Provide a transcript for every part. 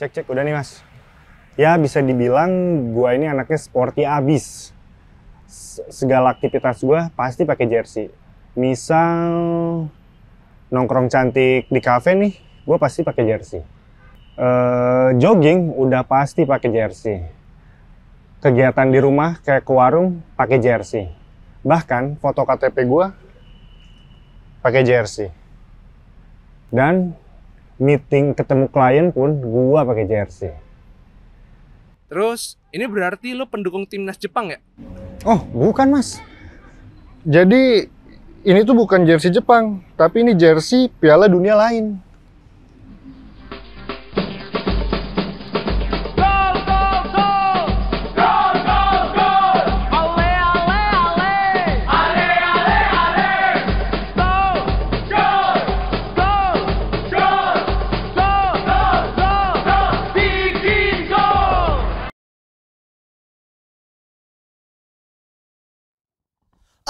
Cek cek udah nih mas. Ya bisa dibilang gua ini anaknya sporty abis. Segala aktivitas gua pasti pakai jersey. Misal nongkrong cantik di kafe nih, gua pasti pakai jersey. Eh, jogging udah pasti pakai jersey. Kegiatan di rumah kayak ke warung pakai jersey. Bahkan foto KTP gua pakai jersey. Dan meeting ketemu klien pun gua pakai jersey. Terus ini berarti lo pendukung timnas Jepang ya? Oh, bukan mas. Jadi ini tuh bukan jersey Jepang, tapi ini jersey Piala Dunia lain.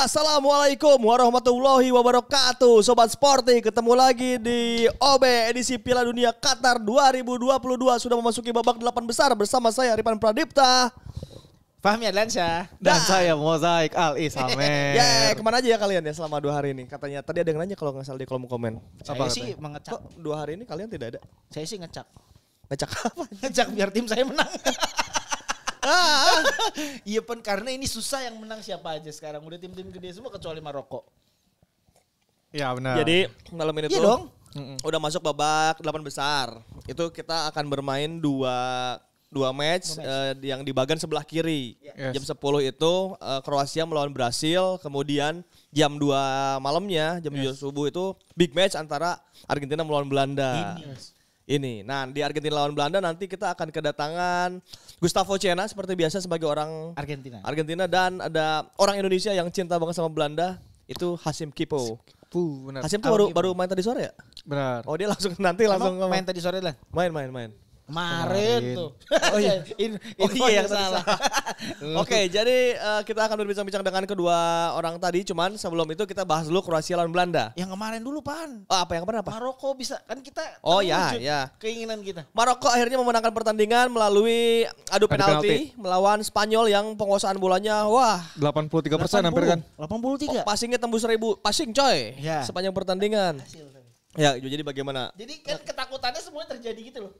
Assalamualaikum warahmatullahi wabarakatuh Sobat Sporty ketemu lagi di OB edisi Piala Dunia Qatar 2022 Sudah memasuki babak delapan besar bersama saya Ripan Pradipta Fahmi Adlansyah. Dan saya Mozaik Al Isamen. Ya ke mana aja ya kalian ya selama dua hari ini Katanya tadi ada yang nanya kalau nggak salah di kolom komen Saya sih mengecak. Kok dua hari ini kalian tidak ada Saya sih ngecak. Ngecak apa? Ngecak biar tim saya menang. Ah, Iya pun karena ini susah yang menang siapa aja sekarang. Udah tim-tim gede semua kecuali Maroko. Ya benar. Jadi malam ini Iya tuh dong. udah masuk babak delapan besar. Itu kita akan bermain dua dua match, eh, yang di bagian sebelah kiri. Yes. Jam 10 itu eh, Kroasia melawan Brasil, kemudian jam 2 malamnya, jam 7 subuh itu big match antara Argentina melawan Belanda. Ini. Nah, di Argentina lawan Belanda nanti kita akan kedatangan Gustavo Cena seperti biasa sebagai orang Argentina. Argentina dan ada orang Indonesia yang cinta banget sama Belanda itu Hasim Kipo. Puh, benar. Hasim tuh baru baru main tadi sore ya? Benar. Oh dia langsung nanti langsung Emang main tadi sore lah. main main main. Kemarin tuh. Oh iya. In, Oh iya yang salah. Oke, jadi eh, kita akan berbincang-bincang dengan kedua orang tadi. Cuman sebelum itu kita bahas dulu Kroasia lawan Belanda. Yang kemarin dulu pan. Oh, apa yang kemarin apa? Maroko bisa kan kita Oh, ya, terwujud ya. keinginan kita. Maroko akhirnya memenangkan pertandingan melalui adu penalti, melawan Spanyol yang penguasaan bolanya wah 83 persen hampir kan. 83. passingnya tembus seribu passing coy Ya. sepanjang pertandingan. Ya, jadi bagaimana? Jadi kan ketakutannya semuanya terjadi gitu loh.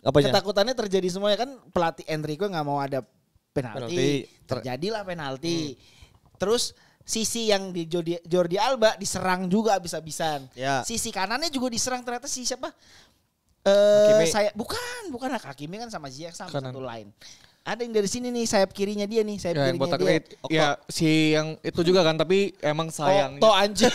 Apanya? Ketakutannya terjadi semuanya kan pelatih Enrico nggak mau ada Penalti. penalti. Ter- Terjadilah penalti. Terus sisi yang di Jordi, Jordi Alba diserang juga habis-habisan. Ya. Sisi kanannya juga diserang ternyata si siapa? Eh saya bukan, bukan Hakimi kan sama Ziyech sama Kanan. satu lain. Ada yang dari sini nih sayap kirinya dia nih, sayap Ya, yang kirinya botak dia. it, ya si yang itu juga kan, tapi emang sayang. Okto anjing.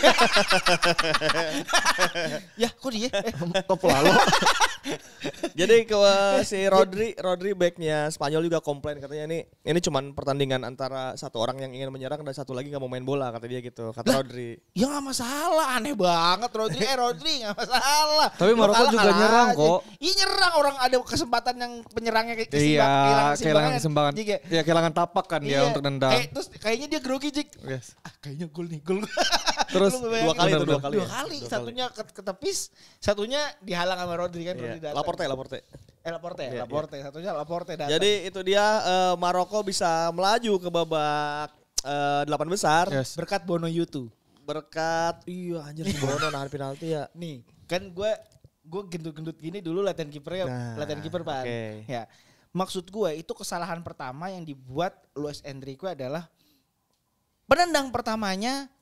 ya, kok dia? Eh, Top lalu. Jadi ke si Rodri, Rodri backnya Spanyol juga komplain katanya ini ini cuman pertandingan antara satu orang yang ingin menyerang dan satu lagi nggak mau main bola kata dia gitu kata Rodri. Ya gak masalah, aneh banget Rodri. Eh Rodri gak masalah. Tapi Maroko juga nyerang aja. kok. Iya nyerang orang ada kesempatan yang penyerangnya kayak Iya, kehilangan kesembangan. Jadi kayak, Ya kehilangan tapak kan dia iya, untuk nendang. kayak- terus kayaknya dia grogi Jik. Yes. Ah kayaknya gol nih, gol. Terus dua kali itu, dua kali. Dua ya? kali, Dua satunya ke, ke tepis, satunya dihalang sama Rodri kan. Iya. Rodri datang. Laporte, Laporte. Eh Laporte, Iya, Laporte, satunya Laporte datang. Jadi itu dia eh, Maroko bisa melaju ke babak eh, delapan besar Yes. berkat Bono Yutu. berkat iya anjir Bono nahan penalti ya. Nih, kan gue gue gendut-gendut gini dulu latihan kipernya, Nah, latihan kiper pan. oke. Ya, maksud gue itu kesalahan pertama yang dibuat Luis Enrique adalah penendang pertamanya.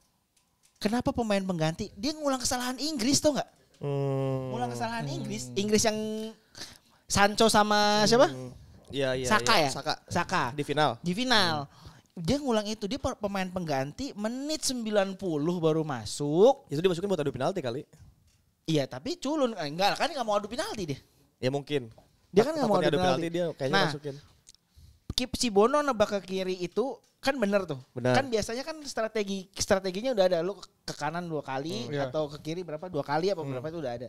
Kenapa pemain pengganti dia ngulang kesalahan Inggris tuh nggak? Hmm. Ngulang kesalahan Inggris, Inggris yang Sancho sama siapa? Iya iya. Saka iya. ya? Saka Saka di final. di final. Dia ngulang itu dia pe- pemain pengganti menit 90 baru masuk. Itu dimasukin buat adu penalti kali. Iya, tapi culun Eh, enggak kan nggak mau adu penalti dia. Ya mungkin. Dia kan nggak mau adu penalti. dia kayaknya Nah, masukin. Kip si Bono nebak ke kiri itu kan bener tuh. Benar. Kan biasanya kan strategi strateginya udah ada lu ke kanan dua kali iya. atau ke kiri berapa dua kali apa berapa itu udah ada.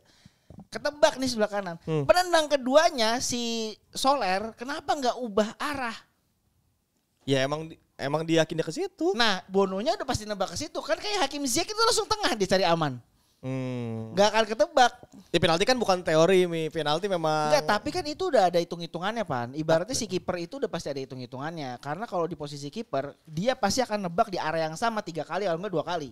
Ketebak nih sebelah kanan. Hmm. Penendang keduanya si Soler kenapa nggak ubah arah? Ya emang emang dia ke situ. Nah, Bononya udah pasti nebak ke situ kan kayak Hakim Ziyech itu langsung tengah dia cari aman. Hmm. Nggak akan ketebak. Ya, penalti kan bukan teori, Mi. Penalti memang Enggak, tapi kan itu udah ada hitung-hitungannya, Pan. Ibaratnya si kiper itu udah pasti ada hitung-hitungannya. Karena kalau di posisi kiper, dia pasti akan nebak di area yang sama tiga kali, kalau enggak dua kali.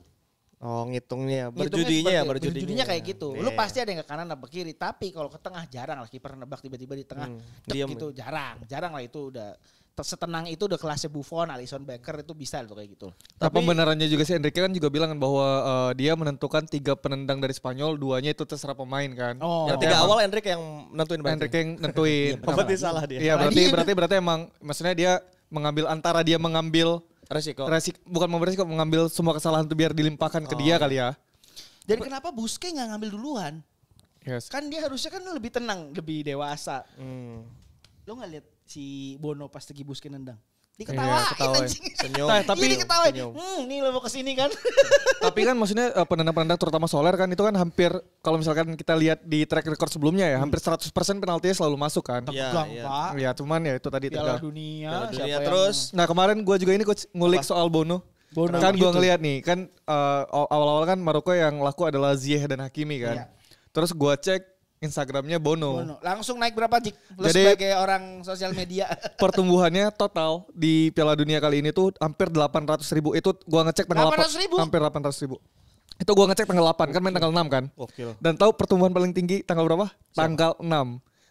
Oh, ngitungnya, berjudinya ya, berjudinya. berjudinya kayak gitu. Lu Iya. pasti ada yang ke kanan nebak kiri, tapi kalau ke tengah jarang lah kiper nebak tiba-tiba di tengah. Hmm, Dek gitu, jarang. Jarang lah itu udah setenang itu udah kelasnya Buffon, Alisson Becker itu bisa tuh kayak gitu. Tapi pembenarannya juga sih Enrique kan juga bilang kan bahwa eh, dia menentukan tiga penendang dari Spanyol, duanya itu terserah pemain kan. Oh. Yang tiga awal Enrique yang nentuin berarti. Enrique yang nentuin. Oh, berarti salah dia. Iya berarti Lagi. berarti berarti emang maksudnya dia mengambil antara dia mengambil Resiko. resik bukan mengambil resiko mengambil semua kesalahan itu biar dilimpahkan ke dia kali ya. Dan kenapa Busquets nggak ngambil duluan? Yes. Kan dia harusnya kan lebih tenang, lebih dewasa. Hmm. Lo nggak lihat si Bono pas lagi Busquets nendang? Iya, Diketawain ketawain. anjing. Senyum. Nah, tapi- Ini diketawain. Senyum. Hmm, nih lo mau ke sini kan? Tapi kan maksudnya eh, penendang-penendang terutama Soler kan itu kan hampir kalau misalkan kita lihat di track record sebelumnya ya hampir 100% penaltinya selalu masuk kan. Iya, Tegang, iya. Pak. Ya cuman ya itu tadi Piala dunia. Piala siapa dunia yang- terus Nah kemarin gue juga ini coach ngulik soal Bono. Bono. Kan gue Gitu. ngeliat nih kan eh, awal-awal kan Maroko yang laku adalah Ziyech dan Hakimi kan. Iya. Terus gue cek Instagramnya Bono. Bono. Langsung naik berapa Jik? Lo Jadi- sebagai orang sosial media. Pertumbuhannya total di Piala Dunia kali ini tuh hampir 800 ribu. Itu gue ngecek tanggal 800.000? Hampir 800 ribu. Itu gue ngecek tanggal 8 kan main tanggal 6 kan. Gokil. Dan tahu pertumbuhan paling tinggi tanggal berapa? Tanggal 6.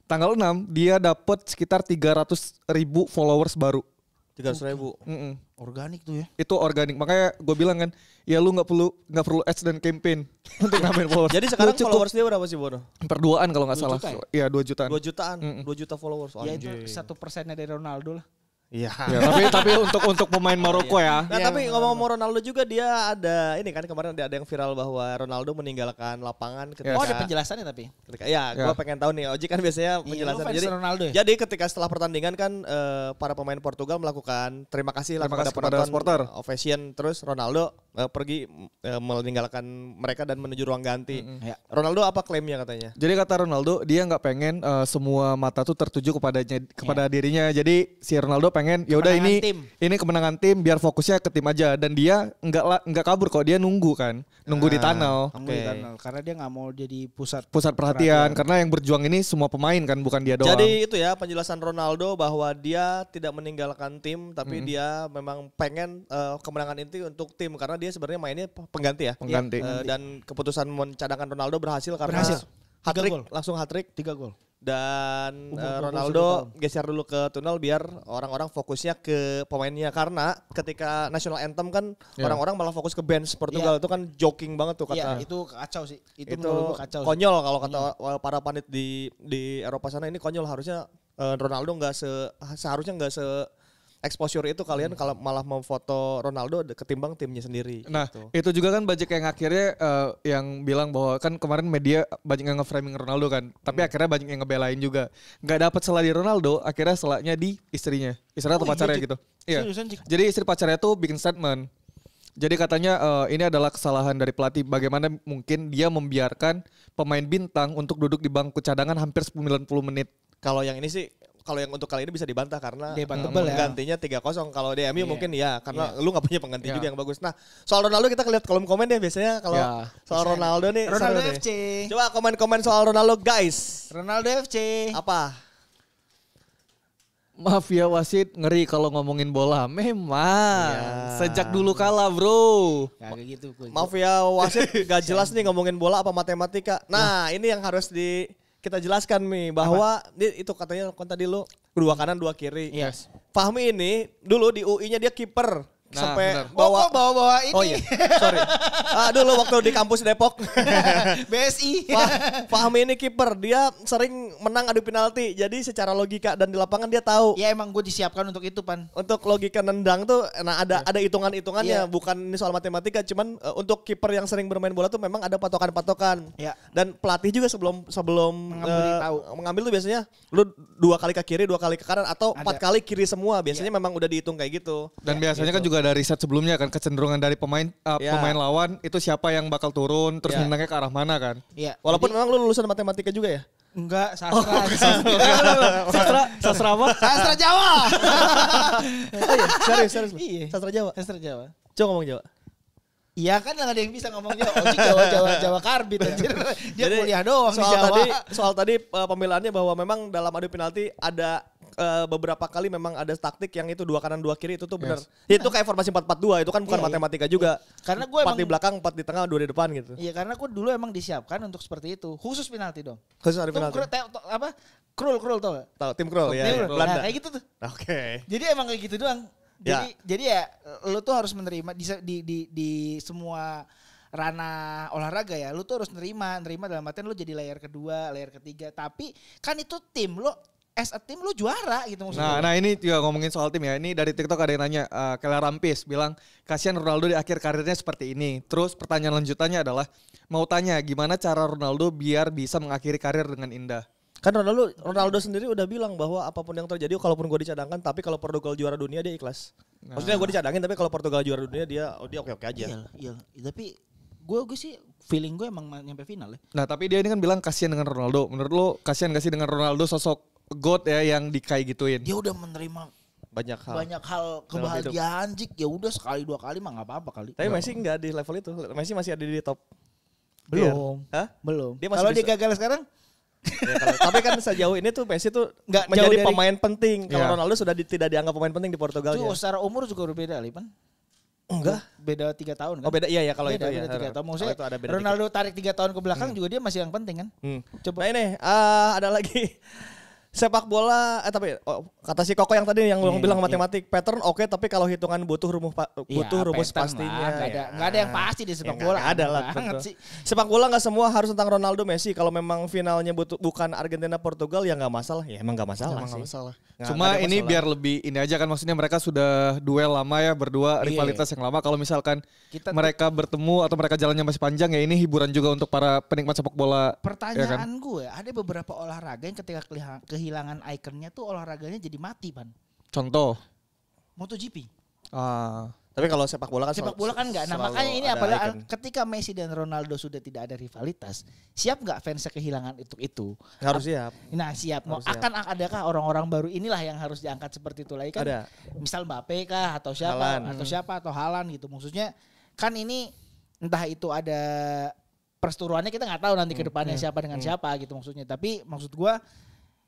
Tanggal 6 dia dapat sekitar 300 ribu followers baru. Tiga ribu. Mm-mm. Organik tuh ya. Itu organik. Makanya gue bilang kan, ya lu nggak perlu nggak perlu ads dan campaign untuk nambahin followers. Jadi sekarang Lu cukup followers dia berapa sih Bono? perduaan kalau nggak Dua salah. juta ya? Iya 2 jutaan. Dua jutaan, dua juta followers. Ya itu satu persennya dari Ronaldo lah. Iya. Ya, tapi tapi untuk untuk pemain Maroko ya. Nah Iya, tapi ngomong-ngomong Ronaldo juga dia ada ini kan kemarin ada, ada yang viral bahwa Ronaldo meninggalkan lapangan ketika Oh ada penjelasannya tapi. ketika ya, Ya. gue pengen tahu nih Oji kan biasanya Iya, penjelasan jadi Ronaldo ya? jadi ketika setelah pertandingan kan eh, para pemain Portugal melakukan terima kasih lah Terima kepada penonton supporter. ovation terus Ronaldo eh, pergi eh, meninggalkan mereka dan menuju ruang ganti Ya. Ronaldo apa klaimnya katanya Jadi kata Ronaldo dia nggak pengen eh, semua mata tuh tertuju kepadanya kepada dirinya. Jadi si Ronaldo pengen ya udah ini tim. ini kemenangan tim biar fokusnya ke tim aja dan dia nggak la- nggak kabur kok dia nunggu kan nunggu di tunnel Kamu di tunnel. Karena dia nggak mau jadi pusat. pusat perhatian, karena yang berjuang ini semua pemain kan bukan dia doang. Jadi itu ya penjelasan Ronaldo bahwa dia tidak meninggalkan tim tapi dia memang pengen eh, kemenangan inti untuk tim karena dia sebenarnya mainnya pengganti ya. Pengganti. Eh, dan keputusan mencadangkan Ronaldo berhasil karena Berhasil. Tiga hat-trick gol. langsung hat-trick Tiga gol. dan 21 Ronaldo geser dulu ke tunnel biar orang-orang fokusnya ke pemainnya karena ketika national anthem kan Ya. orang-orang malah fokus ke bench Portugal itu kan joking banget tuh Iya kata itu kacau sih. Itu, itu kacau. konyol kalau kata wa- para pandit di di Eropa sana ini konyol harusnya eh, Ronaldo nggak se seharusnya nggak se exposure itu kalian kalau malah memfoto Ronaldo ketimbang timnya sendiri. Nah, gitu. itu juga kan banyak yang akhirnya eh, yang bilang bahwa kan kemarin media banyak yang nge-framing Ronaldo kan, tapi Hmm. akhirnya banyak yang ngebelain juga. Nggak dapat salah di Ronaldo, akhirnya salahnya di istrinya, istrinya atau Oh iya, pacarnya gitu. Iya. Jadi istri pacarnya tuh bikin statement. Jadi katanya eh, ini adalah kesalahan dari pelatih. Bagaimana mungkin dia membiarkan pemain bintang untuk duduk di bangku cadangan hampir 90 menit. Kalau yang ini sih kalau yang untuk kali ini bisa dibantah karena Debatable ya. penggantinya 3-0 kalau di MU Iya. mungkin ya karena lu nggak punya pengganti Iya. juga yang bagus. Nah, soal Ronaldo kita lihat kolom komen deh biasanya kalau Ya. soal Ronaldo nih Ronaldo seru nih. FC. Coba komen-komen soal Ronaldo guys. Ronaldo FC. Apa? Mafia wasit ngeri kalau ngomongin bola. Memang. Iya. Sejak dulu kalah, Bro. Kayak gitu. Mafia wasit gak jelas nih ngomongin bola apa matematika. Nah, ini yang harus di kita jelaskan nih bahwa di- itu katanya kan tadi lu dua kanan dua kiri. Yes. Fahmi ini dulu di UI-nya dia kiper Nah, sampai benar. Bawa bawa bawa-bawa ini. Oh iya, sorry. Ah, dulu waktu di kampus Depok. BSI. Fah- Fahmi ini kiper, dia sering menang adu penalti. Jadi secara logika dan di lapangan dia tahu. ya emang gue disiapkan untuk itu pan. Untuk logika nendang tuh, nah ada ada hitungan-hitungannya, Iya. bukan ini soal matematika, cuman eh, untuk kiper yang sering bermain bola tuh memang ada patokan-patokan. Ya. Dan pelatih juga sebelum sebelum Mengambil eh, tahu. mengambil tuh biasanya lu dua kali ke kiri, dua kali ke kanan atau Ada. empat kali kiri semua. Biasanya memang udah dihitung kayak gitu. Dan biasanya kan juga ada riset sebelumnya kan kecenderungan dari pemain uh, Ya. pemain lawan itu siapa yang bakal turun terus Ya. nendangnya ke arah mana kan. Iya. Walaupun Jadi- memang lu lulusan matematika juga ya. enggak sastra. Sastra sastra apa? sastra Jawa. oh iya, serius, serius. Iya. Sastra Jawa. Sastra Jawa. Coba ngomong Jawa. Iya kan nggak ada yang bisa ngomong Jawa. Ojek Jawa Jawa Jawa karbit anjir. Dia Jadi, kuliah doang di soal Jawa. tadi soal tadi uh, pembelaannya bahwa memang dalam adu penalti ada uh, beberapa kali memang ada taktik yang itu dua kanan dua kiri itu tuh benar. Itu kayak formasi 4-4-2 itu kan bukan Iya, iya. matematika juga. Karena gue Empat emang di belakang, empat di tengah, dua di depan gitu. Iya karena aku dulu emang disiapkan untuk seperti itu. Khusus penalti dong. Khusus Tuh, penalti. krul- te- to- apa? Krul krul tau gak? Tahu tim Krul ya, ya. Belanda. Nah, kayak gitu tuh. Oke. Jadi emang kayak gitu doang. Jadi jadi ya lu tuh harus menerima di di di, di semua ranah olahraga ya, lu tuh harus nerima, nerima dalam artian lu jadi layer kedua, layer ketiga. Tapi kan itu tim lu as a tim lu juara gitu Nah, maksudnya. nah ini juga ngomongin soal tim ya. Ini dari TikTok ada yang nanya, uh, Kela Rampis bilang, kasihan Ronaldo di akhir karirnya seperti ini. Terus pertanyaan lanjutannya adalah, mau tanya gimana cara Ronaldo biar bisa mengakhiri karir dengan indah? Kan Ronaldo Ronaldo sendiri udah bilang bahwa apa pun yang terjadi kalaupun gue dicadangkan tapi kalau Portugal juara dunia dia ikhlas. Maksudnya gue dicadangin tapi kalau Portugal juara dunia dia oh dia oke-oke aja. Iya, iya. Tapi gue gue sih feeling gue emang nyampe final ya. Nah tapi dia ini kan bilang kasihan dengan Ronaldo. Menurut lo kasihan gak sih dengan Ronaldo sosok God ya yang dikayak gituin? Dia udah menerima Banyak hal. banyak hal kebahagiaan jik ya udah sekali dua kali mah nggak apa-apa kali. Tapi Messi enggak di level itu. Messi masih ada di top. belum. Hah? Belum. Dia Kalau dia gagal sekarang Ya, kalau- tapi kan sejauh ini tuh Messi tuh Nggak menjadi jauh dari- pemain penting. Kalau Iya. Ronaldo sudah di- tidak dianggap pemain penting di Portugal tuh secara umur juga udah beda Lipan. Enggak. Beda tiga tahun kan. Oh beda iya ya kalau beda, itu ya. beda tiga tahun. Maksudnya itu ada beda Ronaldo tarik tiga tahun ke belakang juga dia masih yang penting kan. Hmm. Coba. Nah ini eh, ada lagi sepak bola eh tapi oh, kata si Koko yang tadi yang Iya, bilang iya. matematik pattern oke tapi kalau hitungan butuh rumus pa- butuh Iya, rumus pastinya. lah, nggak ada ya. nggak ada yang pasti di sepak Ya, bola. nggak ada lah. Sih. Sepak bola nggak semua harus tentang Ronaldo Messi. Kalau memang finalnya butuh bukan Argentina Portugal ya nggak masalah. Ya emang nggak masalah Emang sih. nggak masalah. Nggak- Cuma ada ini masalah. biar lebih ini aja kan maksudnya mereka sudah duel lama ya berdua Iya. rivalitas yang lama. Kalau misalkan Kita mereka bertemu atau mereka jalannya masih panjang ya ini hiburan juga untuk para penikmat sepak bola. Pertanyaan Ya kan? gue, ada beberapa olahraga yang ketika keliha- kehilangan ikonnya tuh olahraganya jadi mati, Pan. Contoh. MotoGP. Ah, Tapi kalau sepak bola kan Sepak bola kan enggak. Nah, makanya ini apalagi icon. ketika Messi dan Ronaldo sudah tidak ada rivalitas, siap nggak fansnya kehilangan itu itu? harus siap. Nah, siap. Mau Harus siap. akan adakah orang-orang baru inilah yang harus diangkat seperti itu lagi kan? Ada. Misal Mbappe kah atau siapa Haaland. atau siapa atau Halan gitu. Maksudnya kan ini entah itu ada perseteruannya kita nggak tahu nanti ke depannya siapa dengan siapa gitu maksudnya. Tapi maksud gua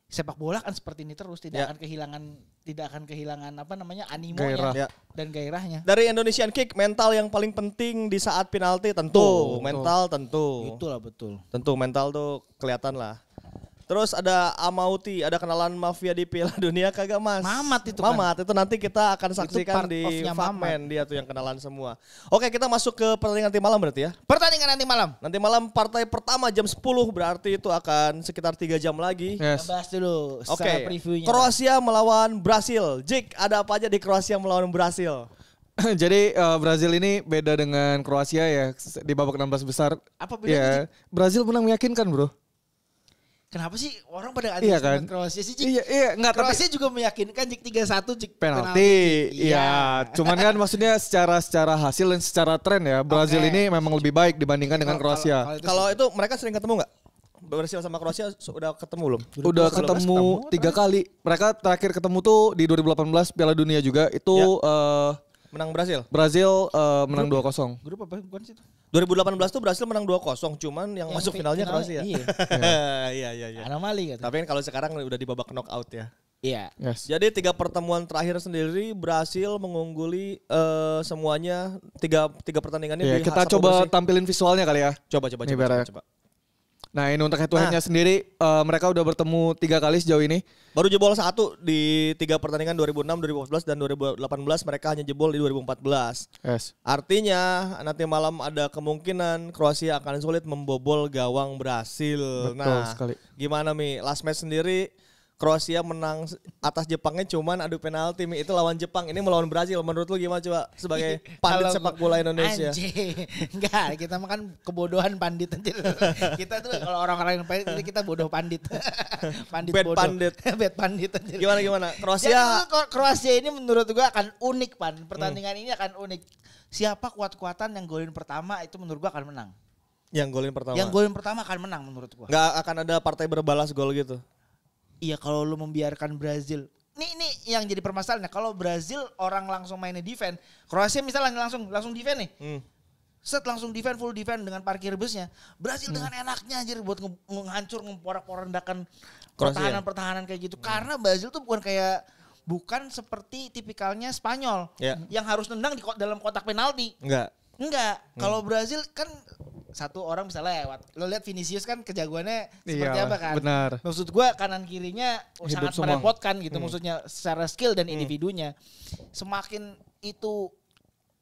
sepak bola kan seperti ini terus tidak Ya. akan kehilangan tidak akan kehilangan apa namanya animonya Gairah. Ya. dan gairahnya. Dari Indonesian Kick mental yang paling penting di saat penalti tentu, Tuh, mental tentu. Itulah betul. Tentu mental tuh kelihatan lah. Terus ada Amauti, ada kenalan mafia di Piala Dunia kagak Mas? Mamat itu kan. Mamat itu nanti kita akan saksikan di Fakmen dia tuh yang kenalan semua. Oke, kita masuk ke pertandingan nanti malam berarti ya. Pertandingan nanti malam. Nanti malam partai pertama jam 10 berarti itu akan sekitar 3 jam lagi. yes. Kita bahas dulu Oke, secara previewnya. Kroasia melawan Brasil. Jik, ada apa aja di Kroasia melawan Brasil? Jadi eh, Brazil ini beda dengan Kroasia ya di babak 16 besar. Apa bedanya, Ya, Brazil menang meyakinkan, Bro. Kenapa sih orang pada Iya ada kan? Kroasia sih? Cik? Iya, iya, enggak tapi Kroasia juga meyakinkan Cik 3-1 Cik penalti. Iya, cuman kan maksudnya secara secara hasil dan secara tren ya Brazil Oke. ini memang lebih baik dibandingkan dengan Kroasia. kalau- kalau Kalau itu mereka sering ketemu nggak? Brasil sama Kroasia sudah ketemu belum? Udah ketemu ketemu, tiga kali. Mereka terakhir ketemu tuh di 2018 Piala Dunia juga. Itu eh, Menang Brasil. Brazil eh, menang 2-0. Grup apa bukan sih itu? 2018 tuh Brasil menang 2-0, cuman yang, Yang masuk fi- finalnya Kroasia. iya. Iya, iya, iya. Anomali gitu. Tapi kan kalau sekarang udah di babak knockout ya. Iya. Yes. Jadi tiga pertemuan terakhir sendiri Brasil mengungguli eh, semuanya tiga tiga pertandingannya Ya, di kita coba bersih. tampilin visualnya kali ya. coba coba coba, coba, Bara. coba. Nah ini untuk head to headnya sendiri eh, mereka udah bertemu tiga kali sejauh ini. Baru jebol satu di tiga pertandingan 2006, 2014 dan 2018 mereka hanya jebol di 2014. Yes. Artinya nanti malam ada kemungkinan Kroasia akan sulit membobol gawang Brasil. Betul nah, sekali. gimana Mi? Last match sendiri Kroasia menang atas Jepangnya cuman adu penalti. Itu lawan Jepang. Ini melawan Brasil. Menurut lu gimana coba sebagai pandit sepak bola Indonesia? Anjing. Enggak, kita makan kebodohan pandit anjir. kita tuh kalau orang-orang yang pandit kita bodoh pandit. pandit Bad bodoh. pandit. Bad pandit anjir. Gimana gimana? Jadi Kroasia Kro- Kroasia ini menurut gua akan unik pan. Pertandingan ini akan unik. Siapa kuat-kuatan yang golin pertama itu menurut gua akan menang. yang golin pertama. Yang golin pertama akan menang menurut gua. nggak akan ada partai berbalas gol gitu. Iya kalau lu membiarkan Brazil. Nih nih yang jadi permasalahannya kalau Brazil orang langsung mainnya defense, Kroasia misalnya langsung langsung defense nih. Hmm. set langsung defend full defend dengan parkir busnya. Brazil dengan enaknya anjir buat nge- ngehancur ngeporak-porandakan pertahanan-pertahanan kayak gitu. Karena Brazil tuh bukan kayak bukan seperti tipikalnya Spanyol Ya. yang harus nendang di dalam kotak penalti. Enggak. Enggak, kalau Brazil kan satu orang bisa lewat. Lo lihat Vinicius kan kejagoannya seperti Iya, apa kan? benar. Maksud gua kanan kirinya Hidup sangat semua. merepotkan gitu maksudnya secara skill dan individunya. Semakin itu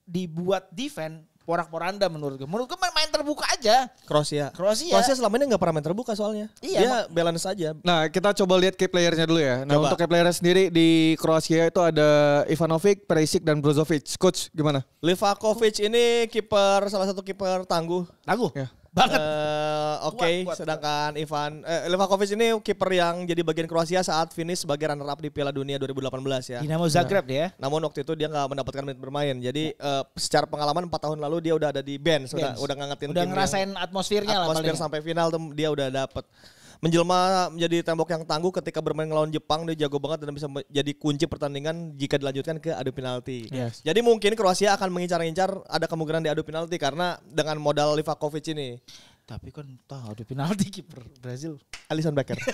dibuat defense porak-poranda menurut gue. Menurut gue terbuka aja. Kroasia. Kroasia. Kroasia selama ini nggak pernah main terbuka soalnya. Iya, Dia balance aja. Nah, kita coba lihat key playernya dulu ya. Nah, Coba. untuk key playernya sendiri di Kroasia itu ada Ivanovic, Perisic, dan Brozovic. Coach, gimana? Livakovic ini kiper salah satu kiper tangguh. Tangguh. Ya. Banget. Eh, Oke, Kuat, kuat, sedangkan Ivan eh, Livakovic ini kiper yang jadi bagian Kroasia saat finish sebagai runner up di Piala Dunia 2018 ya. Dinamo Zagreb dia. Namun waktu itu dia nggak mendapatkan menit bermain. Jadi eh, secara pengalaman 4 tahun lalu dia udah ada di bench, udah Bench. udah ngangetin Udah tim yang- ngerasain atmosfernya lah atmosfer sampai final tuh dia udah dapet menjelma menjadi tembok yang tangguh ketika bermain ngelawan Jepang dia jago banget dan bisa menjadi kunci pertandingan jika dilanjutkan ke adu penalti. Yes. Jadi mungkin Kroasia akan mengincar-incar ada kemungkinan di adu penalti karena dengan modal Livakovic ini. Tapi kan tahu ada penalti kiper Brazil. Alisson Becker.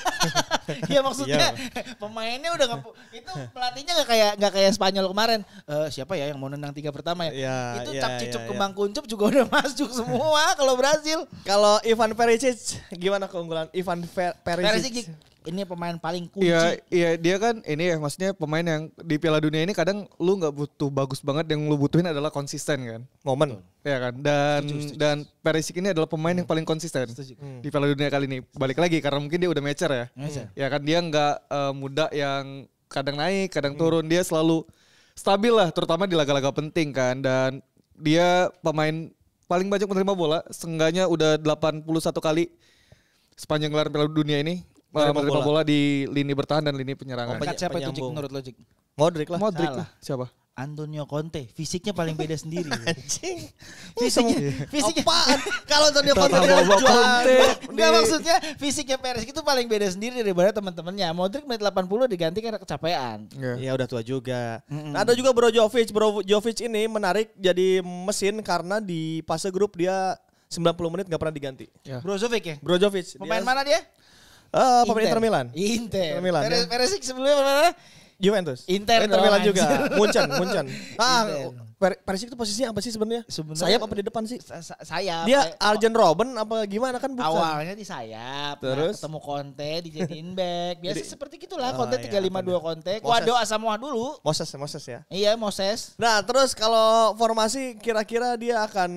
Iya maksudnya pemainnya udah nggak itu pelatihnya nggak kayak nggak kayak Spanyol kemarin. Eh, siapa ya yang mau nendang tiga pertama ya? Iya, itu iya, cap iya, cicup iya. kembang kuncup juga udah masuk semua kalau Brazil. Kalau Ivan Perisic gimana keunggulan Ivan Fer- Perisic? Perisic ini pemain paling kunci. Iya, iya dia kan ini ya maksudnya pemain yang di Piala Dunia ini kadang lu nggak butuh bagus banget yang lu butuhin adalah konsisten kan. Momen. Ya kan? Dan Setuju, setuju. dan Perisic ini adalah pemain yang paling konsisten Hmm. di Piala Dunia kali ini. Balik lagi karena mungkin dia udah mature ya. Mature. Ya kan dia nggak eh, muda yang kadang naik, kadang Hmm. turun. Dia selalu stabil lah terutama di laga-laga penting kan dan dia pemain paling banyak menerima bola, seenggaknya udah 81 kali sepanjang gelar Piala Dunia ini Menerima menerima bola. bola. di lini bertahan dan lini penyerangan. Oh, Angkat siapa itu Jik menurut lo Jik? Modric lah. Modric Salah. lah. Siapa? Antonio Conte, fisiknya paling beda sendiri. Anjing. fisiknya, fisiknya. Apaan? Kalau Antonio Conte dia Conte. Enggak maksudnya fisiknya Perisic itu paling beda sendiri daripada teman-temannya. Modric menit 80 diganti karena kecapean. Ya. Ya udah tua juga. Nah, ada juga Brozovic. Brozovic ini menarik jadi mesin karena di fase grup dia 90 menit nggak pernah diganti. Ya. Brozovic ya? Brozovic. Pemain dia- mana dia? Eh, pemain Inter Milan. Inter. Inter Milan, Peres- ya. Perisic sebelumnya mana? Juventus. Inter Inter Milan juga. Munchen, Munchen. Ah. Per- Perisic itu posisinya apa sih sebenarnya? Sayap apa di depan sih? Sa- sa- sayap. Dia Arjen Robben apa gimana kan bukan? Awalnya di sayap, Terus? nah, ketemu Conte dijadiin back. Biasa Jadi- seperti gitulah Oh, Conte iya, 352 Conte. Moses. Kuado Asamoah dulu. Moses, Moses ya. Iya, Moses. Nah, terus kalau formasi kira-kira dia akan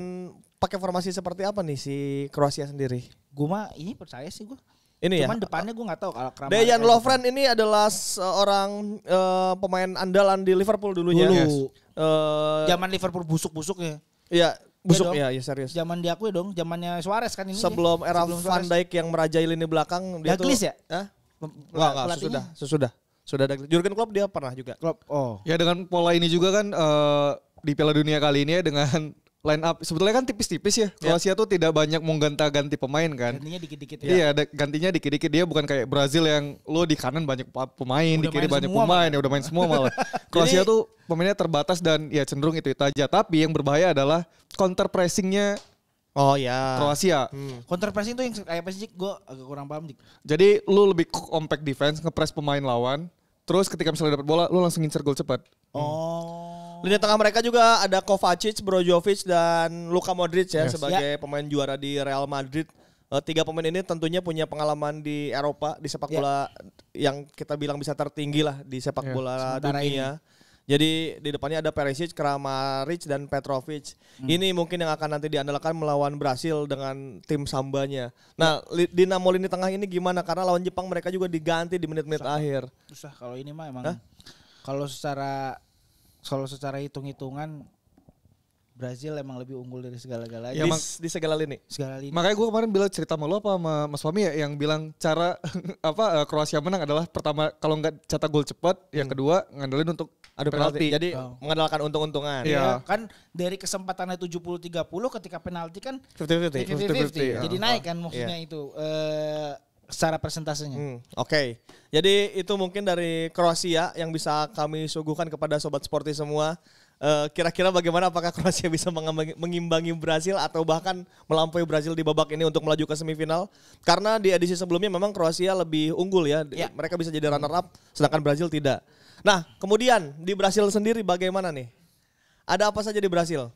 pakai formasi seperti apa nih si Kroasia sendiri? Gue mah ini percaya sih gue. Ini Cuman ya. depannya gue nggak tahu kalau Kramaric Dejan kayak Lovren ini adalah seorang eh, pemain andalan di Liverpool dulunya. Dulu. Yes. Eh, Zaman Liverpool busuk-busuknya. Iya, busuk dong. ya, ya serius. Zaman diakui dong, zamannya Suarez kan ini. Sebelum era Sebelum Van. Dijk yang merajai lini belakang dia Douglas tuh ya? Hah? Enggak, enggak, pelatihnya? sesudah, sesudah. Sudah ada Jurgen Klopp dia pernah juga. Klopp. Oh. Ya dengan pola ini juga kan eh, di Piala Dunia kali ini ya dengan line up sebetulnya kan tipis-tipis ya. Kroasia tuh tidak banyak menggonta-ganti pemain kan. Gantinya dikit-dikit ya. Iya, ada gantinya dikit-dikit dia bukan kayak Brazil yang lo di kanan banyak pemain, Udah di kiri banyak pemain, ya udah main semua malah. Kroasia tuh pemainnya terbatas dan ya cenderung itu itu aja. Tapi yang berbahaya adalah counter pressingnya Oh ya. Kroasia. Counter pressing tuh yang kayak apa sih Gue agak kurang paham dik. Jadi lu lebih compact defense, ngepress pemain lawan. Terus ketika misalnya dapat bola, lu langsung ngincer gol cepat. Oh. Lini tengah mereka juga ada Kovacic, Brozovic dan Luka Modric ya Yes. sebagai pemain juara di Real Madrid. Eh, tiga pemain ini tentunya punya pengalaman di Eropa di sepak Ya. bola yang kita bilang bisa tertinggi lah di sepak Ya, bola sementara dunia. Jadi di depannya ada Perisic, Kramaric dan Petrovic. Ini mungkin yang akan nanti diandalkan melawan Brasil dengan tim sambanya. Nah, li- Dinamo lini tengah ini gimana? Karena lawan Jepang mereka juga diganti di menit-menit akhir. Susah kalau ini mah emang. Hah? Kalau secara kalau secara hitung-hitungan Brazil emang lebih unggul dari segala-galanya. Ya, di, di segala lini. Segala lini. Makanya gue kemarin bilang cerita sama lo apa sama Mas Fami ya yang bilang cara apa eh, Kroasia menang adalah pertama kalau nggak cetak gol cepat, yang kedua ngandelin untuk Adu penalti. Jadi Oh. mengandalkan untung-untungan. Iya. Ya, kan dari kesempatannya 70-30 ketika penalti kan 50-50. 50-50. Jadi naik kan maksudnya itu eh secara persentasenya. Hmm, Oke, jadi itu mungkin dari Kroasia yang bisa kami suguhkan kepada sobat sporty semua. Eh, kira-kira bagaimana apakah Kroasia bisa mengimbangi, mengimbangi Brasil atau bahkan melampaui Brasil di babak ini untuk melaju ke semifinal? Karena di edisi sebelumnya memang Kroasia lebih unggul ya. Ya. Mereka bisa jadi runner up sedangkan Brasil tidak. Nah, kemudian di Brasil sendiri bagaimana nih? Ada apa saja di Brasil?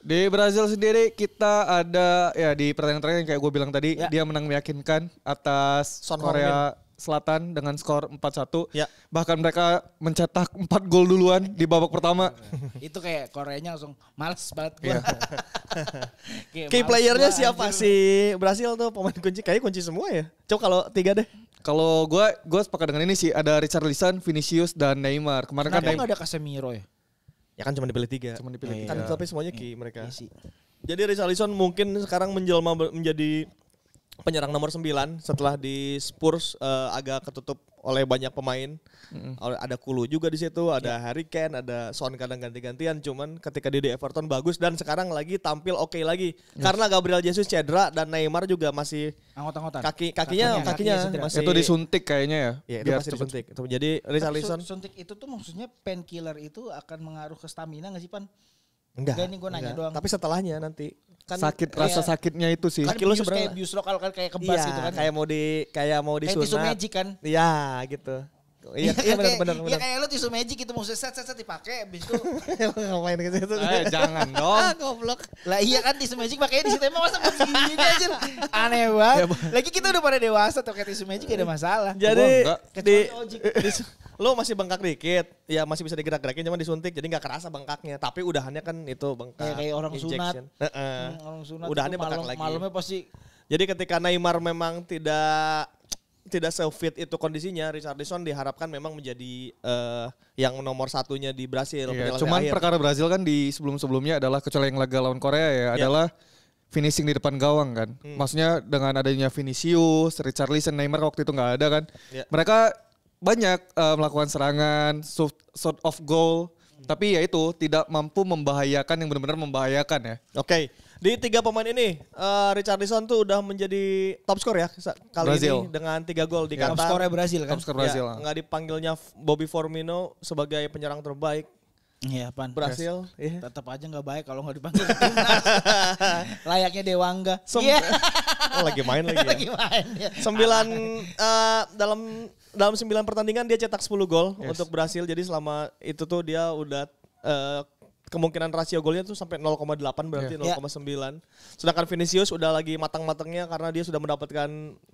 Di Brazil sendiri kita ada ya di pertandingan terakhir yang kayak gue bilang tadi Ya. dia menang meyakinkan atas Son Korea Selatan dengan skor 4-1. Ya. Bahkan mereka mencetak 4 gol duluan di babak pertama. itu kayak Koreanya langsung males banget gua. Iya. Kayak Key playernya gua, siapa anjir. sih Brasil tuh pemain kunci? Kayaknya kunci semua ya. Coba kalau tiga deh. Kalau gue gue sepakat dengan ini sih ada Richarlison, Vinicius dan Neymar. Kemarin kan Kenapa Neymar nggak ada Casemiro ya? Ya kan cuma dipilih tiga. cuma dipilih. Kan tiga. tapi semuanya key mereka. Iya sih. Jadi Richarlison mungkin sekarang menjelma menjadi penyerang nomor 9 setelah di Spurs eh, agak ketutup oleh banyak pemain. Oleh- Ada Kulu juga di situ, ada Harry Kane, ada Son kadang ganti-gantian. Cuman ketika dia di Everton bagus dan sekarang lagi tampil oke lagi. Karena Gabriel Jesus cedera dan Neymar juga masih Anggot-anggotan. kaki kakinya Kakinya- kakinya, masih itu disuntik kayaknya ya. Ya, itu biar masih cepet. disuntik. Itu jadi Richarlison sun- suntik itu tuh maksudnya painkiller itu akan mengaruh ke stamina nggak sih Pan? Enggak. Enggak, ini gua nanya enggak. doang. Tapi setelahnya nanti kan sakit kayak- rasa sakitnya itu sih. Kan Kaki lu bius sebenarnya- kayak bius lokal kan kayak kebas iya, gitu kan. kayak mau di kayak mau Kayak tisu disunat. magic kan. Iya, gitu. Iya, iya benar kayak- benar Iya kayak lu tisu magic itu maksudnya set set set dipakai habis itu Ngapain ke situ? Eh, jangan dong. Ah, goblok. lah iya kan tisu magic makanya di situ emang masa begini aja aneh banget. Lagi kita udah pada dewasa tuh kayak tisu magic gak ada masalah. Jadi di, di- lo masih bengkak dikit, ya masih bisa digerak-gerakin cuma disuntik jadi nggak kerasa bengkaknya. Tapi udahannya kan itu bengkak. Kayak- kayak orang sunat. injection. Heeh. Hmm, orang sunat Udahannya bengkak malam, lagi. malamnya pasti Jadi ketika Neymar memang tidak tidak se-fit itu kondisinya, Richarlison diharapkan memang menjadi eh, yang nomor satunya di Brasil. Iya, cuman akhir. perkara Brazil kan di sebelum-sebelumnya adalah kecuali yang laga lawan Korea ya, Iya. adalah finishing di depan gawang kan. Hmm. Maksudnya dengan adanya Vinicius, Richarlison, Neymar waktu itu nggak ada kan. Iya. Mereka banyak eh, melakukan serangan, shot of goal, tapi ya itu tidak mampu membahayakan yang benar-benar membahayakan ya. Oke, di tiga pemain ini eh, Richarlison tuh udah menjadi top skor ya kali Brazil. ini dengan tiga gol di top Qatar. skornya Brazil kan. Top skor Brazil. Ya, nggak dipanggilnya Bobby Firmino sebagai penyerang terbaik Iya, Pan. Brasil. Iya. Tetap aja nggak baik kalau nggak dipanggil timnas. Layaknya Dewangga. Sem- Iya. Oh, lagi main lagi ya. Lagi main ya. Sembilan eh, dalam dalam sembilan pertandingan dia cetak 10 gol untuk Brasil. Jadi selama itu tuh dia udah eh, kemungkinan rasio golnya tuh sampai 0,8 berarti Iya. 0,9. Sedangkan Vinicius udah lagi matang-matangnya karena dia sudah mendapatkan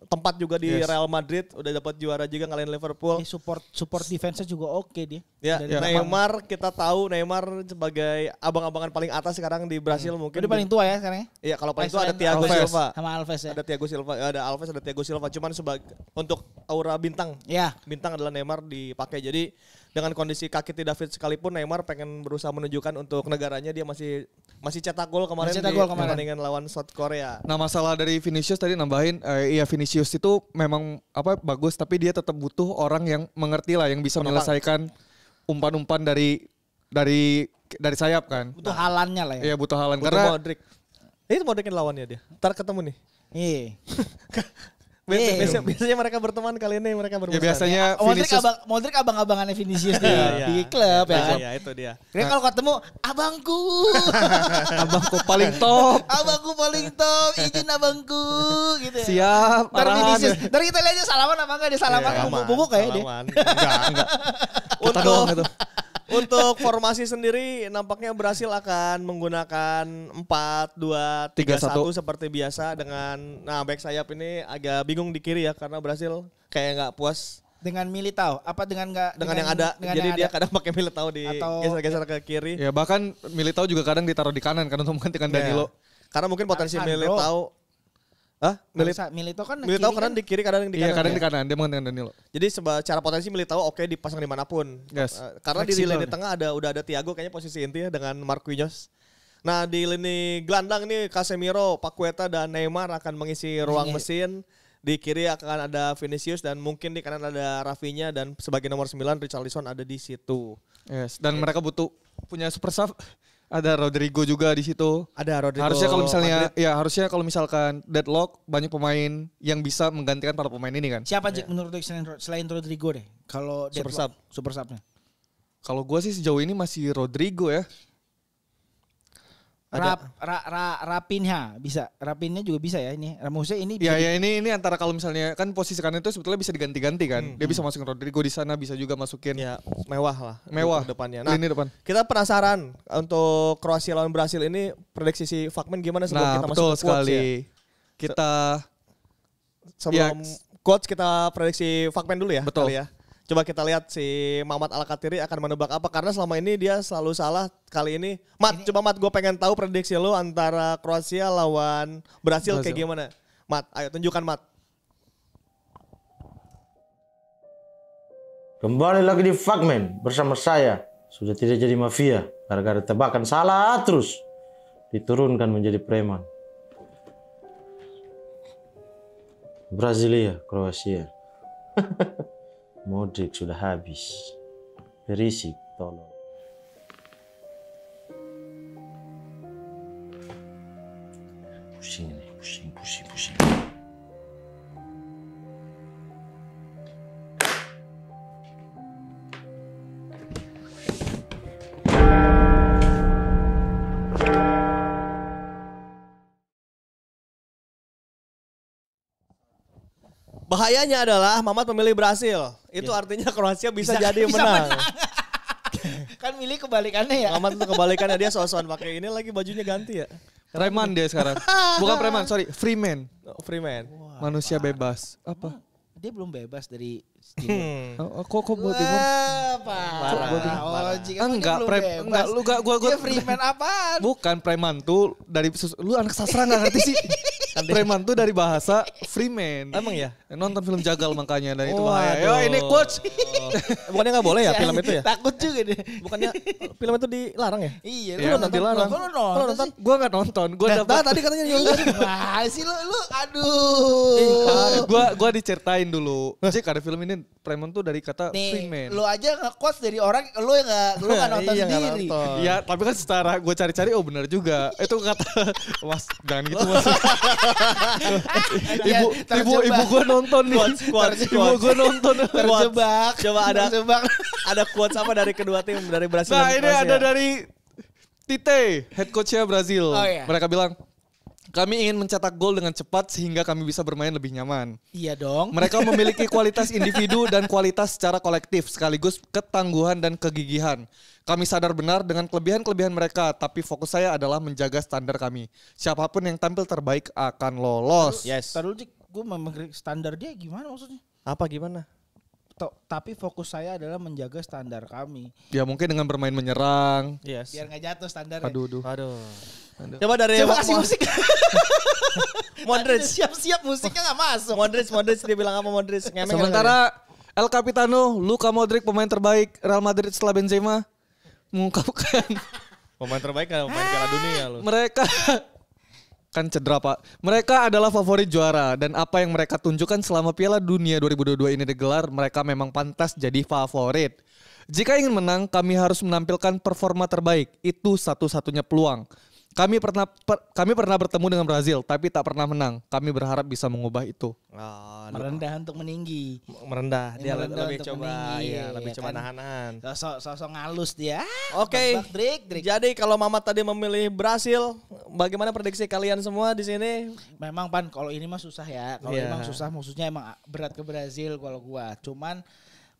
tempat juga di Yes. Real Madrid, udah dapat juara juga ngalahin Liverpool. Ini support support defense-nya juga oke dia. Ya, Dari depan. Neymar kita tahu Neymar sebagai abang-abangan paling atas sekarang di Brasil mungkin. Dia paling tua ya sekarang ya? Iya, kalau paling tua ada selain Thiago Alves. Silva. Sama Alves ya. Ada Thiago Silva, ya, ada Alves, ada Thiago Silva. Cuman sebagai untuk aura bintang, Ya. bintang adalah Neymar dipakai. Jadi dengan kondisi kaki tidak fit sekalipun Neymar pengen berusaha menunjukkan untuk negaranya dia masih masih cetak gol kemarin Masih cetak di gol kemarin. pertandingan lawan South Korea. Nah masalah dari Vinicius tadi nambahin, eh, iya Vinicius itu memang apa bagus, tapi dia tetap butuh orang yang mengerti lah, yang bisa Penopang. menyelesaikan umpan-umpan dari dari dari sayap kan. Butuh halannya lah ya. Iya butuh halan Butuh karena Modric. Eh, itu Modric lawannya dia. Ntar ketemu nih. Iya. Biasa- Iya. biasa- biasanya mereka berteman kali ini mereka ya bermusuhan. biasanya Modric Vinicius abang Modric abang-abangannya Vinicius di, Iya, iya. di klub ya Iya, kan. Iya, itu dia. Kira kalau ketemu abangku, abangku paling top. abangku paling top, izin abangku gitu. ya. Siap, Ntar arahan Vinicius, ya. ntar kita lihat aja salaman apa enggak dia salaman Iya, aman, bubuk kayak dia. salaman. Enggak, enggak. Kita doang untuk itu. Untuk formasi sendiri nampaknya Brasil akan menggunakan 4 2 3 1 3-1. seperti biasa dengan nah back sayap ini agak bingung di kiri ya karena Brasil kayak nggak puas Dengan Militao, apa dengan enggak dengan, yang ada. dengan Jadi yang dia ada. kadang pakai Militao di geser-geser ke kiri. Ya bahkan Militao juga kadang ditaruh di kanan kan untuk menggantikan Ya. Danilo. Karena mungkin potensi Alessandro. Militao Hah? Milit Militao, Militao kan Militao kiri kadang kan di kiri kadang di Iya kanan. kadang ya. di kanan, dia menggantikan Danilo. Jadi secara potensi Militao oke dipasang di mana pun. Yes. Eh, Karena di Fleksibel lini tengah ada udah ada Thiago kayaknya posisi inti ya dengan Marquinhos. Nah di lini gelandang nih Casemiro, Paqueta dan Neymar akan mengisi ruang Iya. mesin. Di kiri akan ada Vinicius dan mungkin di kanan ada Rafinha dan sebagai nomor 9 Richarlison ada di situ. Yes, dan mereka butuh punya super sub. Ada Rodrigo juga di situ. Ada Rodrigo. harusnya kalau misalnya Madrid. ya harusnya kalau misalkan deadlock banyak pemain yang bisa menggantikan para pemain ini kan. Siapa Jack menurut lu selain, selain Rodrigo deh? Kalau Super deadlock, super subnya. Kalau gua sih sejauh ini masih Rodrigo ya. Rap, ra, ra, Rapinha bisa, Rapinha juga bisa ya ini. Maksudnya ini Ya bisa ya ini ini antara kalau misalnya kan posisi kanan itu sebetulnya bisa diganti-ganti kan. Dia bisa masukin Rodrigo di sana, bisa juga masukin Ya mewah lah. mewah depannya. Nah, lini depan. kita penasaran untuk Kroasia lawan Brasil ini prediksi si Fakman gimana sebelum Nah, kita masuk betul ke quotes sekali. ya? Kita Sebelum Ya, quotes kita prediksi Fakman dulu ya. Betul. kali ya. Coba kita lihat si Mamat Al-Katiri akan menebak apa karena selama ini dia selalu salah kali ini. Mat, coba Mat gue pengen tahu prediksi lu antara Kroasia lawan Brasil, kayak gimana? Mat, ayo tunjukkan Mat. Kembali lagi di Fragment bersama saya. Sudah tidak jadi mafia. Gara-gara tebakan salah terus. Diturunkan menjadi preman. Brasilia, Kroasia. Modric sudah habis. Berisik, tolong. Pusing nih, pusing, pusing, pusing. Bahayanya adalah Mamat memilih Brasil. Itu artinya Kroasia bisa, jadi bisa menang. kan milih kebalikannya ya. Mamat itu kebalikannya dia sosokan pakai ini lagi bajunya ganti ya. preman dia sekarang. Bukan preman, sorry, freeman. Oh, Freeman. Manusia bebas. Apa? Dia belum bebas dari Hmm. Oh, kok kok buat timur? Wah, parah. Oh, jika Enggak, belum pre- bebas. enggak, lu gak- gua- gua- Dia freeman apaan? Bukan preman tuh dari lu anak sastra nggak ngerti sih. Preman tuh dari bahasa freeman. Emang ya? Nonton film jagal makanya dan itu Waduh. bahaya. Yo ini coach. Bukannya nggak boleh ya film itu ya? Takut juga deh. Bukannya film itu dilarang ya? Iya, Ya, lu nonton, larang. Lu nonton, Lu nonton? Gua nggak nonton. Gua Nah, dapat tadi katanya nyuruh. Wah, sih lu lu aduh. gua gua diceritain dulu. Cik ada film ini preman tuh dari kata freeman. lu aja nge-quote dari orang lu yang enggak lu enggak nonton Iya, nggak sendiri. nonton. Iya, tapi kan secara gue cari-cari oh benar juga. Itu kata Mas, jangan gitu Mas. Ya, ibu ibu terjebak. ibu gue nonton nih. Quotes, quotes, ibu gue nonton. Terjebak. Coba ada Terjebak. ada quotes apa dari kedua tim dari Brasil Nah, ini Kroasia? ada dari Tite, head coachnya Brazil. Oh, iya. Mereka bilang, kami ingin mencetak gol dengan cepat sehingga kami bisa bermain lebih nyaman. Iya dong. Mereka memiliki kualitas individu dan kualitas secara kolektif sekaligus ketangguhan dan kegigihan. Kami sadar benar dengan kelebihan-kelebihan mereka, tapi fokus saya adalah menjaga standar kami. Siapa pun yang tampil terbaik akan lolos. Yes. Taruh Cik, gue memang standar dia gimana maksudnya? Apa gimana? To- tapi fokus saya adalah menjaga standar kami. Ya mungkin dengan bermain menyerang. Yes. Biar nggak jatuh standarnya. Aduh, aduh. Aduh. Coba dari Coba kasih musik. Modric. Siap-siap musiknya nggak masuk. Modric, Modric dia bilang apa Modric? Ngemeng Sementara El Capitano, Luka Modric pemain terbaik Real Madrid setelah Benzema mengungkapkan pemain terbaik kan pemain Piala Dunia lu. mereka kan cedera pak. Mereka adalah favorit juara dan apa yang mereka tunjukkan selama Piala Dunia 2022 ini digelar, mereka memang pantas jadi favorit. Jika ingin menang, kami harus menampilkan performa terbaik. Itu satu-satunya peluang. Kami pernah per- kami pernah bertemu dengan Brazil, tapi tak pernah menang. Kami berharap bisa mengubah itu. Oh, Merendah untuk meninggi. merendah. Dia Merendah lebih untuk coba meninggi, iya, lebih ya coba kan? nahan-nahan. Sosok sosok ngalus dia. Oke. Bak-bak, Drik, Drik. Jadi kalau Mamat tadi memilih Brasil, bagaimana prediksi kalian semua di sini? Memang pan kalau ini mah susah ya. Kalau Iya. emang susah maksudnya emang berat ke Brazil kalau gua. Cuman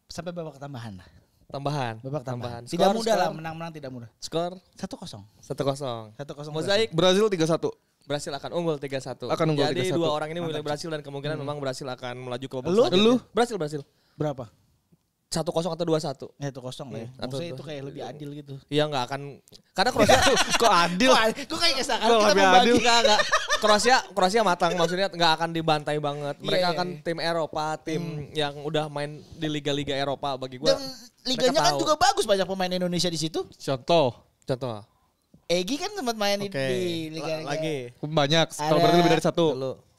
sampai babak tambahan lah. Tambahan. Babak tambahan. Skor Tidak mudah lah menang-menang tidak mudah. Skor Satu kosong. 1-0. Satu kosong. Mozaik Brazil 3-1. Brasil akan unggul 3-1. Akan unggul Jadi 3-1. dua orang ini memilih Brasil dan kemungkinan memang Brasil akan melaju ke babak Lu? selanjutnya. Lu? Brasil Brasil. berapa? 1-0 atau 2-1. Ya itu kosong lah ya. Atau Maksudnya tuh. itu kayak lebih adil gitu. Iya nggak akan karena Kroasia Kok adil? Kok kayak kesakan kita lebih membagi. adil? Enggak, enggak. Kroasia Kroasia matang maksudnya nggak akan dibantai banget. Mereka Iya, iya, akan iya. tim Eropa, tim yang udah main di liga-liga Eropa bagi gua. Dan liganya kan juga bagus banyak pemain Indonesia di situ. Contoh, Contoh. Egi kan sempat main di- liga La- lagi. banyak. Kalau berarti lebih dari satu.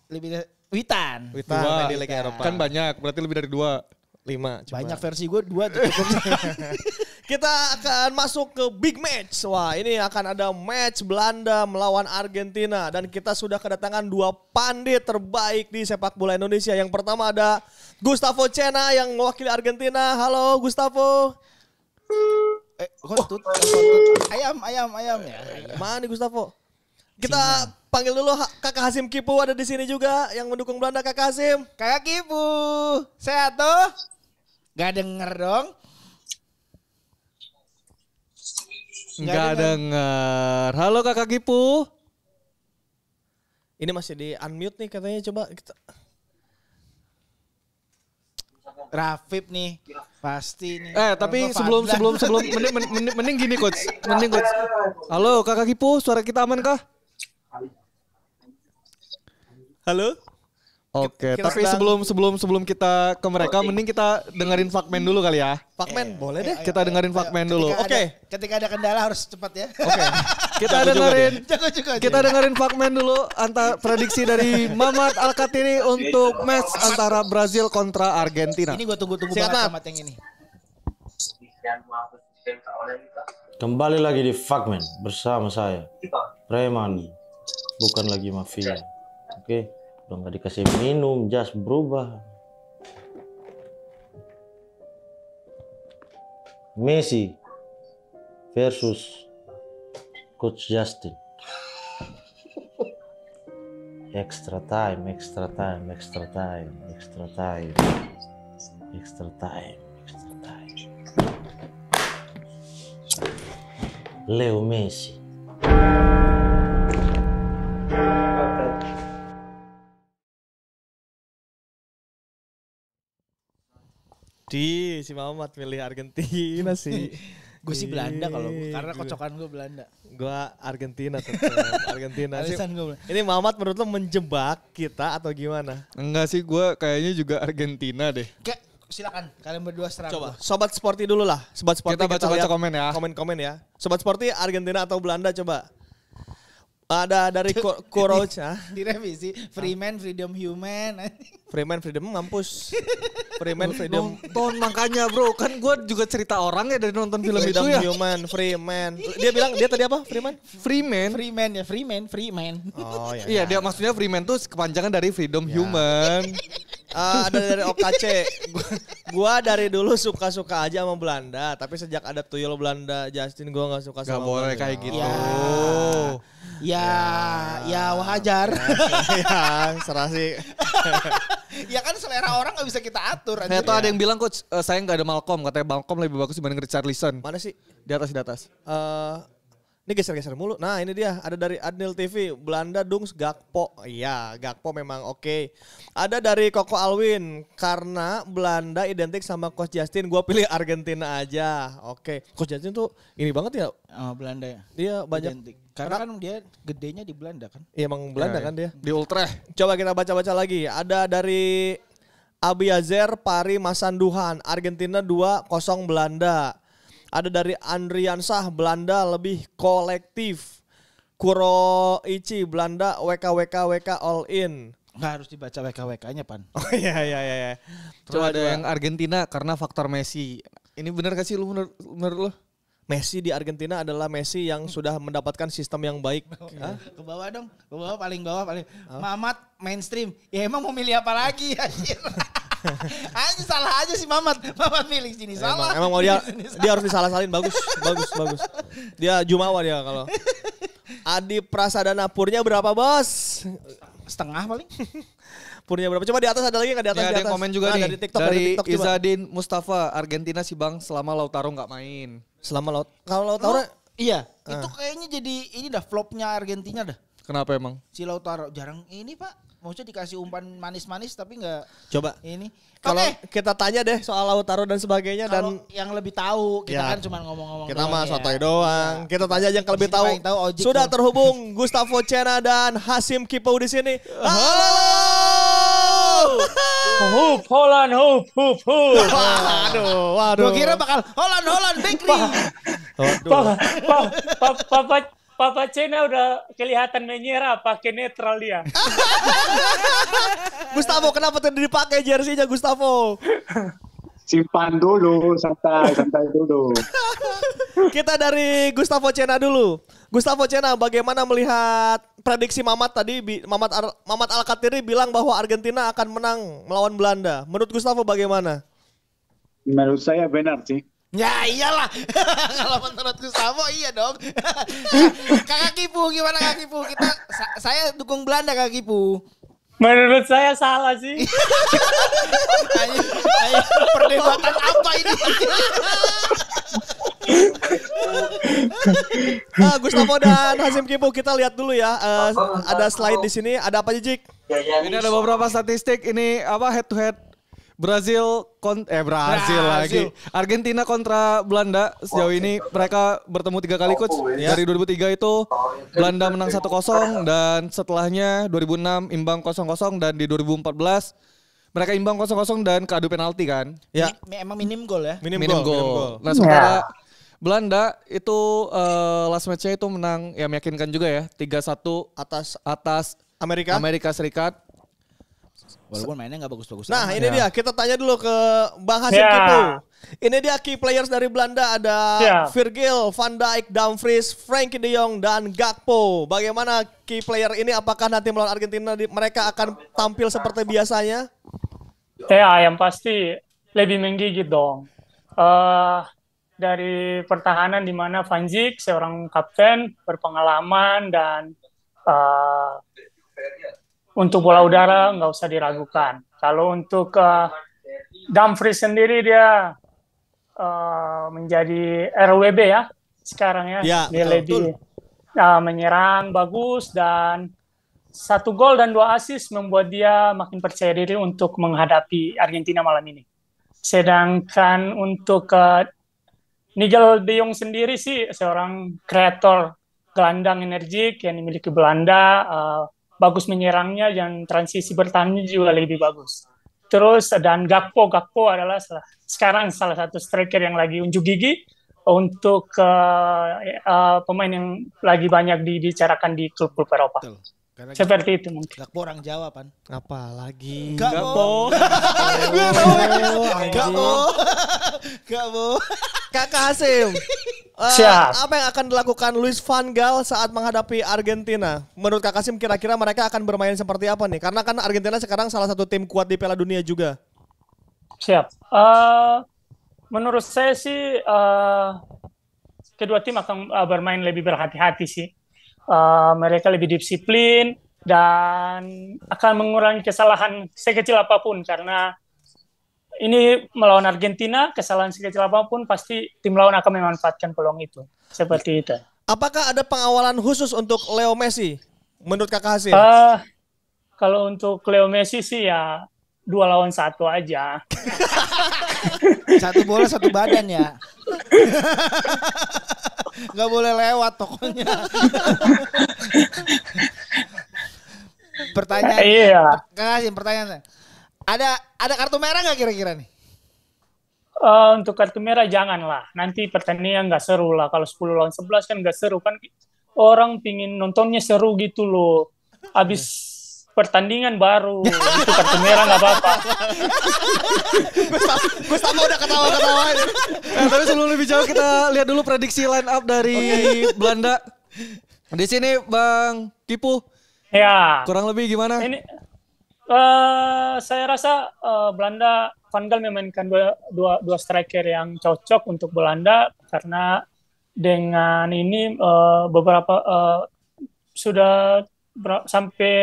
Lebih dari Witan. Wita Dua. main di liga Eropa. Kan banyak, berarti lebih dari dua. Lima. coba. Banyak versi gue dua tuh. Kita akan masuk ke big match. Wah, ini akan ada match Belanda melawan Argentina dan kita sudah kedatangan dua pandit terbaik di sepak bola Indonesia. Yang pertama ada Gustavo Cena yang mewakili Argentina. Halo Gustavo. Eh, kontut. Ayam, ayam, ayam ya. Mana Gustavo? Kita panggil dulu Kakak Hasim Kipu ada di sini juga yang mendukung Belanda Kakak Hasim. Kakak Kipu, sehat tuh? Gak denger dong. Nggak Nggak denger. Halo kakak Gipu. Ini masih di unmute nih katanya coba kita Rafif nih, pasti nih. Eh tapi sebelum sebelum sebelum mending, mending, mending gini coach, mending coach. Halo kakak Gipu, suara kita aman kah? Halo? Oke, Kita tapi sedang- sebelum sebelum sebelum kita ke mereka, mending kita dengerin Fakmen dulu kali ya. Fakmen boleh deh. Kita dengerin Fakmen dulu. Oke, Ketika ada kendala harus cepat ya. oke. Kita dengerin Jago juga. kita dengerin Fakmen dulu antar prediksi dari Mamat Alkatiri untuk match antara Brazil kontra Argentina. Ini gue tunggu-tunggu banget Mat. sama yang ini. Kembali lagi di Fakmen bersama saya. Preman, bukan lagi mafia. Oke, udah nggak dikasih minum, jas berubah. Messi versus Coach Justin. Extra time, extra time, extra time, extra time, extra time, extra time. Leo Messi. Si Mamat milih Argentina sih. Gue sih Belanda kalau karena gua- kocokan gue Belanda. Gua Argentina tetap. Argentina sih. Gue Ini Mamat menurut lo menjebak kita atau gimana? Enggak sih, gue kayaknya juga Argentina deh. Kayak silakan kalian berdua serang. Coba gua. sobat sporty dulu lah. Sobat sporty Kita baca-baca lihat komen ya. Komen-komen ya. Sobat sporty Argentina atau Belanda coba. Ada dari ah. Direvisi Freeman, Freedom Human. Freeman Freedom mampus. Freeman Freedom Nonton makanya bro, kan gue juga cerita orang ya dari nonton film itu Freedom ya. Human, Freeman. Dia bilang dia tadi apa? Freeman? Freeman. Freeman ya, Freeman, Freeman. Oh ya. Iya dia maksudnya Freeman tuh kepanjangan dari Freedom Human. Ah, ada dari OKC. Gua, gua dari dulu suka-suka aja sama Belanda, tapi sejak ada tuyul Belanda Justin gua nggak suka Gak sama boleh Belanda. kayak gitu. Ya, ya, wajar. ya, serasi. ya kan selera orang gak bisa kita atur. Saya anjir. tuh ada yang bilang coach, eh, saya nggak ada Malcolm, katanya Malcolm lebih bagus dibanding Richarlison. Mana sih? Di atas di atas. Eh, ini geser-geser mulu. Nah, ini dia ada dari Adnil TV, Belanda Dungs Gakpo. Iya, Gakpo memang oke. Ada dari Koko Alwin, karena Belanda identik sama Coach Justin, gua pilih Argentina aja. Oke. Coach Justin tuh ini banget ya. Oh, Belanda ya. Dia banyak Identik. Karena kan dia gedenya di Belanda kan. Iya emang Belanda Ya, kan dia. Di Ultra. Coba kita baca-baca lagi. Ada dari Abiazer Pari Masanduhan, Argentina 2-0 Belanda. Ada dari Andriansah, Belanda lebih kolektif. Kuroichi, Belanda WKWK WK all in. Nggak harus dibaca WKWK-nya, Pan. Oh iya iya iya. iya. Coba ada yang Argentina karena faktor Messi. Ini bener gak sih lu menurut, menurut lu? Messi di Argentina adalah Messi yang sudah mendapatkan sistem yang baik. Hah? Ke bawah dong, ke bawah paling bawah paling. Mamat mainstream. Ya emang mau milih apa lagi anjir. Anjir salah aja sih Mamat. Mamat milih sini salah. Emang, emang mau dia dia harus disalah-salahin bagus, bagus, bagus. Dia jumawa dia kalau. Adi Prasadana Purnya berapa bos? setengah paling. Purnya berapa? Coba di atas ada lagi nggak di atas? Ya, di ada yang atas. komen juga Nah, nih. Dari TikTok, dari TikTok coba. Izadin Mustafa, Argentina sih bang selama Lautaro nggak main. Selama laut. Kalau Lautaro Iya, itu kayaknya jadi ini dah flopnya Argentina dah. Kenapa emang? Si Lautaro jarang ini Pak. Maksudnya dikasih umpan manis-manis tapi nggak coba ini. kalau Oke, kita tanya deh soal Lautaro dan sebagainya kalau dan yang lebih tahu kita Ya. kan cuma ngomong-ngomong kita mah ya. sotoy doang. Kita tanya aja yang lebih tahu. tahu Sudah loh. terhubung Gustavo Cena dan Hasim Kipau di sini. Halo. Hoop, Holland, hoop, hoop, hoop. Waduh, waduh. Gua kira bakal Holland Holland Bakery. Papa, papa, papa, papa, papa Cena udah kelihatan menyerah pakai netral dia. Gustavo kenapa tadi dipakai jersey-nya Gustavo? simpan dulu, santai, santai dulu. Kita dari Gustavo Cena dulu. Gustavo Cena, bagaimana melihat prediksi Mamat tadi? Mamat Ar- Mamat Alkatiri bilang bahwa Argentina akan menang melawan Belanda. Menurut Gustavo bagaimana? Menurut saya benar sih. Ya iyalah. Kalau menurut Gustavo iya dong. Kakak Kipu gimana Kakak Kipu? Kita sa- saya dukung Belanda Kakak Kipu. Menurut saya salah sih. Ayo, ayo, perdebatan apa ini? Ah, Gustavo dan Hasim Kipu kita lihat dulu ya. Eh, ada slide di sini. Ada apa aja, Jik? Ini ada beberapa statistik. Ini apa head to head Brazil kon eh Brazil, lagi. Argentina kontra Belanda sejauh ini mereka bertemu tiga kali coach. Dari 2003 itu Belanda menang 1-0 dan setelahnya 2006 imbang 0-0 dan di 2014 mereka imbang 0-0 dan keadu penalti kan. Ya, Mi- Emang minim gol ya. minim, Minim gol. Nah sementara Belanda itu eh, last match-nya itu menang ya meyakinkan juga ya 3-1 Atas atas Amerika. Amerika Serikat. Walaupun mainnya nggak bagus-bagus. Nah, ini dia. Kita tanya dulu ke Bang Hasim Ya. Kipu. Ini dia key players dari Belanda ada Ya. Virgil, Van Dijk, Dumfries, Frankie De Jong dan Gakpo. Bagaimana key player ini apakah nanti melawan Argentina di- mereka akan tampil seperti biasanya? Ya, yang pasti lebih menggigit dong. Eh dari pertahanan di mana Van Dijk seorang kapten berpengalaman dan eh, untuk bola udara nggak usah diragukan. Kalau untuk eh, Dumfries sendiri dia eh, menjadi RWB ya sekarang ya. Ya, dia betul, lebih eh, menyerang bagus dan satu gol dan dua assist membuat dia makin percaya diri untuk menghadapi Argentina malam ini. Sedangkan untuk eh, Nigel de Jong sendiri sih seorang kreator gelandang energik yang dimiliki Belanda, eh, bagus menyerangnya dan transisi bertahannya juga lebih bagus. Terus dan Gakpo, Gakpo adalah salah, sekarang salah satu striker yang lagi unjuk gigi untuk eh, eh, pemain yang lagi banyak dibicarakan di klub-klub Eropa. Betul. Karena Seperti itu mungkin. Gakpo orang Jawa pan. Apa lagi? Gakpo. Gue tahu. Gakpo. Gakpo. Kakak Hasim. Siap. apa yang akan dilakukan Luis Van Gaal saat menghadapi Argentina? Menurut Kakak Hasim kira-kira mereka akan bermain seperti apa nih? Karena kan Argentina sekarang salah satu tim kuat di Piala Dunia juga. Siap. Eh, menurut saya sih eh, kedua tim akan eh, bermain lebih berhati-hati sih. Eh, mereka lebih disiplin dan akan mengurangi kesalahan sekecil apa pun karena ini melawan Argentina kesalahan sekecil apa pun pasti tim lawan akan memanfaatkan peluang itu. Seperti itu. Apakah ada pengawalan khusus untuk Leo Messi? Menurut Kakak Hasim? Eh, kalau untuk Leo Messi sih ya dua lawan satu aja. Satu bola satu badan ya. Gak boleh lewat pokoknya. pertanyaan. Iya. Hasim pertanyaan. Ada ada kartu merah nggak kira-kira nih? Eh, untuk kartu merah janganlah. Nanti pertandingan nggak seru lah. Kalau 10 lawan 11 kan nggak seru kan. Orang pingin nontonnya seru gitu loh. Habis pertandingan baru itu kartu merah nggak apa-apa. Gustavo udah ketawa-ketawa. Eh, tapi sebelum lebih jauh kita lihat dulu prediksi line up dari Belanda. Di sini Bang Kipu Ya. kurang lebih gimana? Ini eh saya rasa eh, Belanda Van Gaal memainkan dua, dua, dua striker yang cocok untuk Belanda karena dengan ini eh, beberapa eh, sudah sampai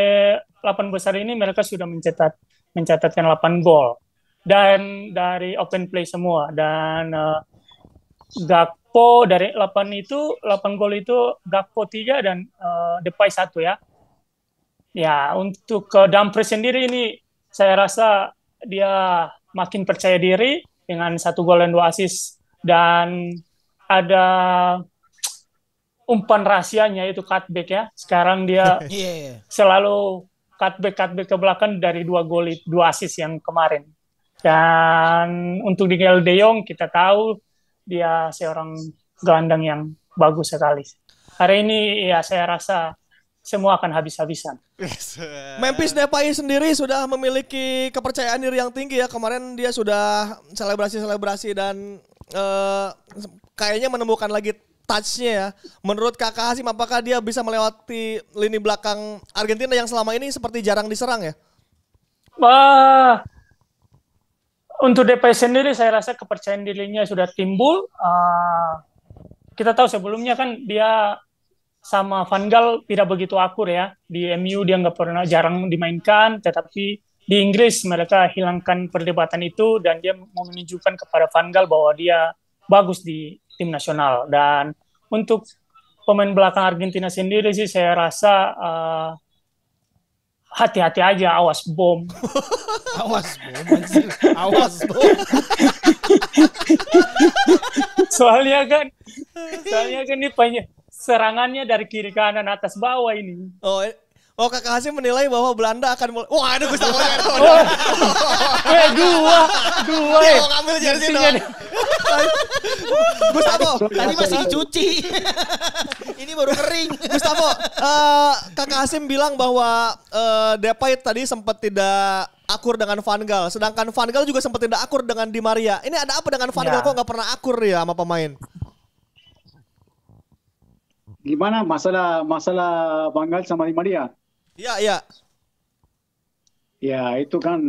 8 besar ini mereka sudah mencetak mencatatkan 8 gol. Dan dari open play semua. Dan eh, Gakpo dari 8 itu 8 gol itu Gakpo 3 dan eh, Depay 1 ya. Ya, untuk ke Dumfries sendiri ini saya rasa dia makin percaya diri dengan satu gol dan dua assist. Dan ada umpan rahasianya itu cutback ya. Sekarang dia Iya. selalu cutback cutback ke belakang dari dua gol dua assist yang kemarin. Dan untuk Nigel De Jong kita tahu dia seorang gelandang yang bagus sekali. Hari ini ya saya rasa semua akan habis-habisan. Memphis Depay sendiri sudah memiliki kepercayaan diri yang tinggi ya. Kemarin dia sudah selebrasi-selebrasi dan eh, kayaknya menemukan lagi touch-nya ya. Menurut Kakak Hasim apakah dia bisa melewati lini belakang Argentina yang selama ini seperti jarang diserang ya? Wah, untuk DP sendiri saya rasa kepercayaan dirinya sudah timbul. Uh, kita tahu sebelumnya kan dia sama Van Gaal tidak begitu akur ya. Di MU dia nggak pernah jarang dimainkan, tetapi di Inggris mereka hilangkan perdebatan itu dan dia mau menunjukkan kepada Van Gaal bahwa dia bagus di tim nasional. Dan untuk pemain belakang Argentina sendiri sih saya rasa uh, hati-hati aja, awas bom. Awas bom, anjir. Awas bom. soalnya kan, soalnya kan ini banyak serangannya dari kiri kanan atas bawah ini. Oh, oh kakak Hasim menilai bahwa Belanda akan mulai. Wah, ada Gustavo. Eh, dua, dua. Dia eh. mau ngambil jersey dong. Gustavo, Tadi masih dicuci. Ini baru kering. Gustavo, eh, kakak Hasim bilang bahwa eh, Depay tadi sempat tidak akur dengan Van Gaal, sedangkan Van Gaal juga sempat tidak akur dengan Di Maria. Ini ada apa dengan Van Ya. Gaal kok nggak pernah akur ya sama pemain? Gimana masalah masalah Banggal sama Di Maria? Iya, iya. Ya itu kan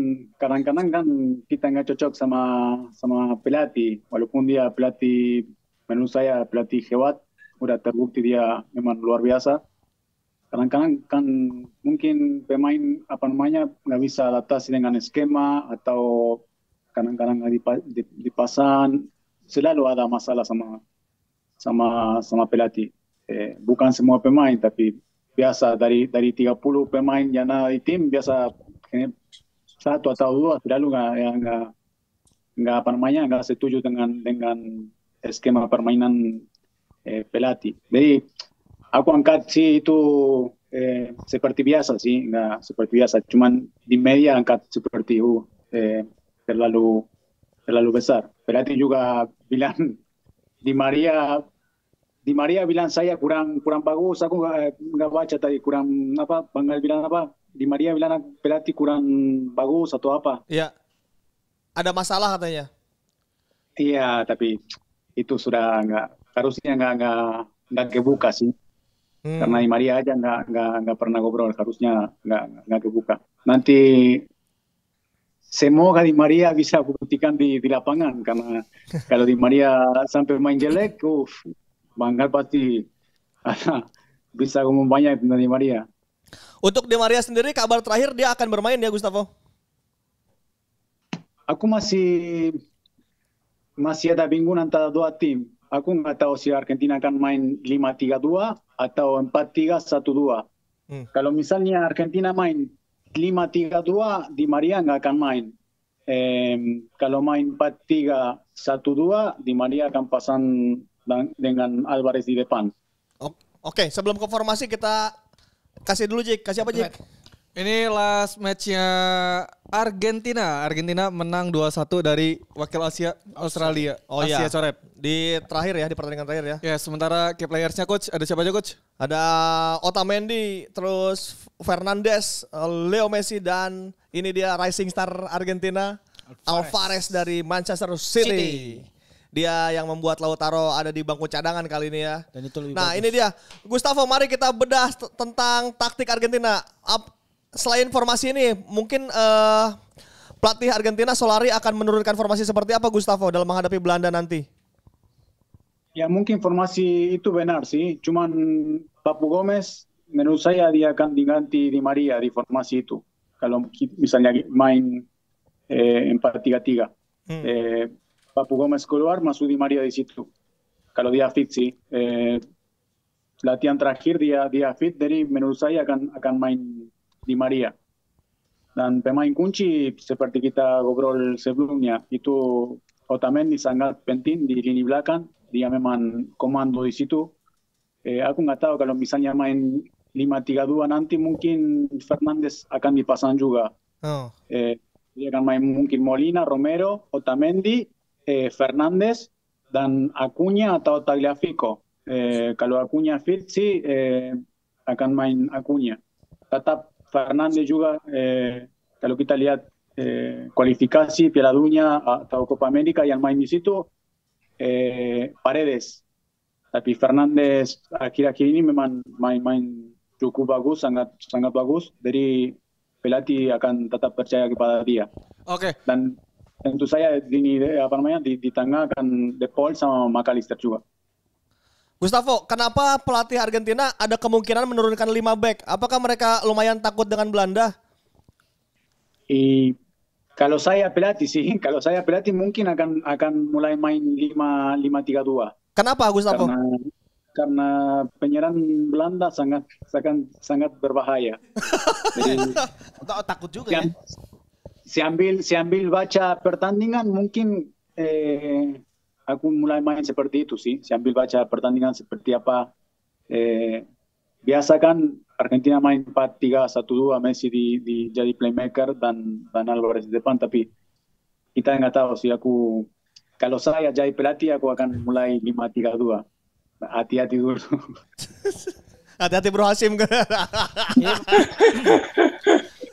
kadang-kadang kan kita nggak cocok sama sama pelatih, walaupun dia pelatih menurut saya pelatih hebat, udah terbukti dia memang luar biasa. Kadang-kadang kan mungkin pemain apa namanya nggak bisa adaptasi dengan skema atau kadang-kadang dipasang, selalu ada masalah sama sama sama pelatih. Eh, bukan semua pemain tapi biasa dari dari 30 pemain yang ada di tim biasa kayaknya satu atau dua selalu nggak ya, nggak nggak apa namanya nggak setuju dengan dengan skema permainan eh, pelatih. Jadi aku angkat sih itu eh, seperti biasa sih nggak seperti biasa. Cuman di media angkat seperti uh, eh, terlalu terlalu besar. Pelatih juga bilang di Maria di Maria bilang saya kurang kurang bagus, aku nggak nggak baca tadi kurang apa, Banggal bilang apa, di Maria bilang pelatih kurang bagus atau apa. Iya. Ada masalah katanya. Iya, tapi itu sudah nggak harusnya nggak nggak nggak kebuka sih, Hmm. karena di Maria aja nggak nggak nggak pernah ngobrol, harusnya nggak nggak kebuka. Nanti semoga di Maria bisa buktikan di di lapangan, karena kalau di Maria sampai main jelek, uff, Banggal pasti bisa ngomong banyak tentang di Maria. Untuk Di Maria sendiri kabar terakhir dia akan bermain ya Gustavo? Aku masih masih ada bingung antara dua tim. Aku nggak tahu si Argentina akan main 5-3-2 atau 4-3-1-2. Hmm. Kalau misalnya Argentina main 5-3-2, Di Maria nggak akan main. Em, kalau main 4-3-1-2, Di Maria akan pasang dengan Alvarez di depan. Oke, sebelum ke formasi kita kasih dulu Jik. Kasih apa Jik? Ini last matchnya Argentina. Argentina menang 2-1 dari wakil Asia Australia. Oh Asia iya. coret. Di terakhir ya, di pertandingan terakhir ya. Ya, sementara key playersnya coach ada siapa aja coach? Ada Otamendi, terus Fernandes, Leo Messi dan ini dia rising star Argentina, Alvarez, dari Manchester City. City. Dia yang membuat Lautaro ada di bangku cadangan kali ini ya. Dan itu lebih Nah bagus. ini dia, Gustavo mari kita bedah tentang taktik Argentina. Ap- selain formasi ini, mungkin eh, pelatih Argentina Solari akan menurunkan formasi seperti apa Gustavo dalam menghadapi Belanda nanti? Ya mungkin informasi itu benar sih, cuman Papu Gomez menurut saya dia akan diganti di Maria di formasi itu. Kalau misalnya main eh, 4-3-3. Hmm. Eh, Papu Gomez keluar, masuk di Maria di situ. Kalau dia fit sih. Eh, latihan terakhir dia dia fit, jadi menurut saya akan akan main di Maria. Dan pemain kunci seperti kita ngobrol sebelumnya itu Otamendi sangat penting di lini belakang. Dia memang komando di situ. Eh, aku nggak tahu kalau misalnya main 5-3-2 nanti mungkin Fernandes akan dipasang juga. Oh. Eh, dia akan main mungkin Molina, Romero, Otamendi, eh, Fernandes, dan Acuña atau Tagliafico. Eh, kalau Acuña fit sih eh, akan main Acuña. Tetap Fernandes juga eh, kalau kita lihat eh, kualifikasi Piala Dunia atau Copa America yang main di situ eh, Paredes. Tapi Fernandes akhir-akhir ini memang main-main cukup bagus, sangat sangat bagus. Jadi pelatih akan tetap percaya kepada dia. Oke. Dan tentu saya eh, apa namanya di, di tengah akan De Paul sama McAllister juga. Gustavo, kenapa pelatih Argentina ada kemungkinan menurunkan 5 back? Apakah mereka lumayan takut dengan Belanda? Y kalau saya pelatih sih, kalau saya pelatih mungkin akan akan mulai main 5 5 3 2. Kenapa Gustavo? Karena karena penyerang Belanda sangat sangat sangat berbahaya. Jadi takut juga ya. Siam- si ambil si ambil baca pertandingan mungkin eh, aku mulai main seperti itu sih. Si ambil baca pertandingan seperti apa. Eh, biasa kan Argentina main 4-3-1-2 Messi di, di jadi playmaker dan dan Alvarez di depan tapi kita nggak tahu sih aku kalau saya jadi pelatih aku akan mulai 5-3-2 hati-hati dulu Hati-hati Bro Hasim.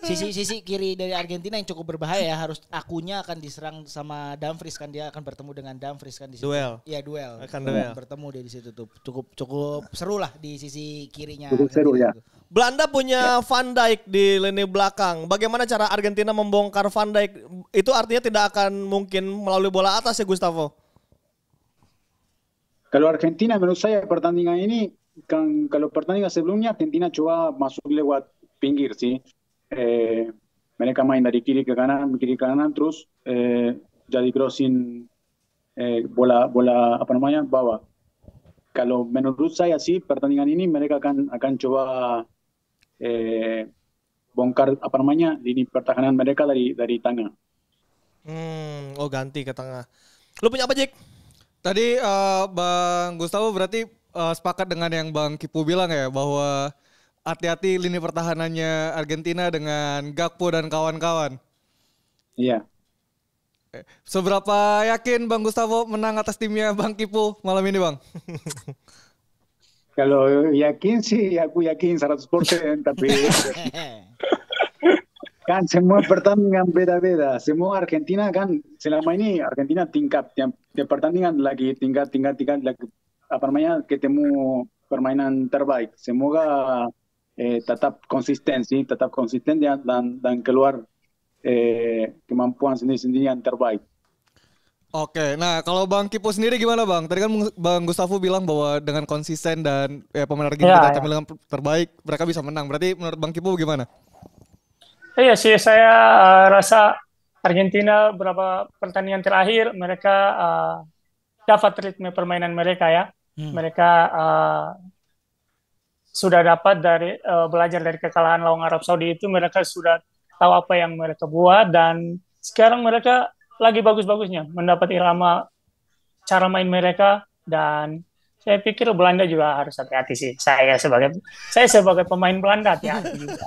Sisi sisi kiri dari Argentina yang cukup berbahaya ya harus akunya akan diserang sama Dumfries kan dia akan bertemu dengan Dumfries kan di situ. Duel. Iya duel. Akan duel. Bertemu dia di situ tuh. Cukup cukup seru lah di sisi kirinya. Cukup seru, ya. itu. Belanda punya Van Dijk di lini belakang. Bagaimana cara Argentina membongkar Van Dijk? Itu artinya tidak akan mungkin melalui bola atas ya Gustavo? Kalau Argentina menurut saya pertandingan ini kan kalau pertandingan sebelumnya Argentina coba masuk lewat pinggir sih. Eh, mereka main dari kiri ke kanan, kiri ke kanan terus eh, jadi crossing eh, bola bola apa namanya bawah. Kalau menurut saya sih pertandingan ini mereka akan akan coba eh, bongkar apa namanya lini pertahanan mereka dari dari tengah. Hmm, oh ganti ke tengah. Lu punya apa Jik? Tadi eh, Bang Gustavo berarti eh, sepakat dengan yang Bang Kipu bilang ya bahwa hati-hati lini pertahanannya Argentina dengan Gakpo dan kawan-kawan. Iya. Seberapa yakin Bang Gustavo menang atas timnya Bang Kipu malam ini Bang? Kalau yakin sih aku yakin 100% tapi kan semua pertandingan beda-beda. Semua Argentina kan selama ini Argentina tingkat tiap, tiap pertandingan lagi tingkat tingkat tingkat lagi apa namanya ketemu permainan terbaik. Semoga eh, tetap konsisten sih, tetap konsisten dan dan, dan keluar eh, kemampuan sendiri-sendiri yang terbaik. Oke, nah kalau Bang Kipu sendiri gimana Bang? Tadi kan Bang Gustavo bilang bahwa dengan konsisten dan ya, pemain Argentina Ya, ya. dengan terbaik, mereka bisa menang. Berarti menurut Bang Kipu gimana? Iya sih, saya eh, rasa Argentina beberapa pertandingan terakhir mereka eh, dapat ritme permainan mereka ya. Mereka eh, sudah dapat dari eh, belajar dari kekalahan lawan Arab Saudi itu mereka sudah tahu apa yang mereka buat dan sekarang mereka lagi bagus-bagusnya mendapat irama cara main mereka dan saya pikir Belanda juga harus hati-hati sih. Saya sebagai saya sebagai pemain Belanda hati-hati juga.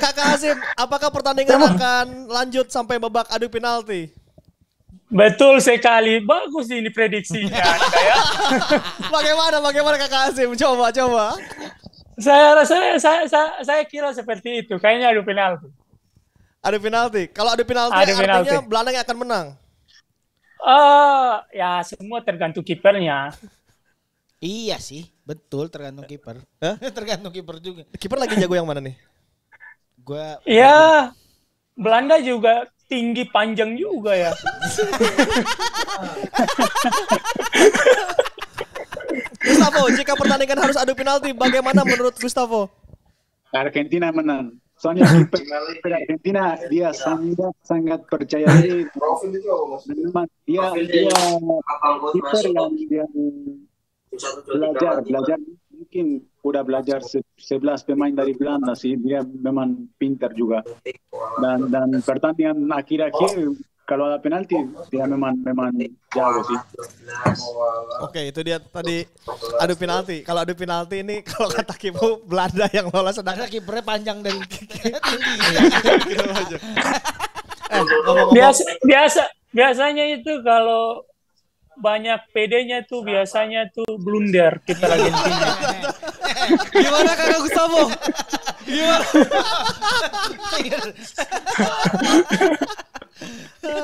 Kakak Hasim, apakah pertandingan akan lanjut sampai babak adu penalti? Betul sekali, bagus ini prediksinya. Anda ya. Bagaimana bagaimana Kakak Hasim? Coba coba. saya rasa saya, saya saya kira seperti itu. Kayaknya adu penalti. Adu penalti. Kalau adu penalti Adu artinya penalti. Belanda yang akan menang. Eh, ya semua tergantung kipernya. Iya sih, betul tergantung kiper. Tergantung kiper juga. Kiper lagi jago yang mana nih? Gua Ya, Belanda juga tinggi panjang juga ya. Gustavo, jika pertandingan harus adu penalti, bagaimana menurut Gustavo? Argentina menang. Soalnya kiper Argentina dia sangat sangat percaya diri. Memang dia dia kiper yang yang belajar belajar mungkin udah belajar se- 11 pemain dari Belanda sih. Dia memang pintar juga. Dan dan pertandingan akhir-akhir kalau ada penalti dia memang memang jago sih. Oke, itu dia tadi. Adu penalti. Kalau adu penalti ini kalau kata Kipu Belanda yang lolos sedangkan kipernya panjang dan tinggi. eh, ngomong-ngomong. Biasa biasa biasanya itu kalau banyak PD-nya tuh biasanya tuh blunder kiper Argentina. Gimana Kakak Gustavo? Gimana?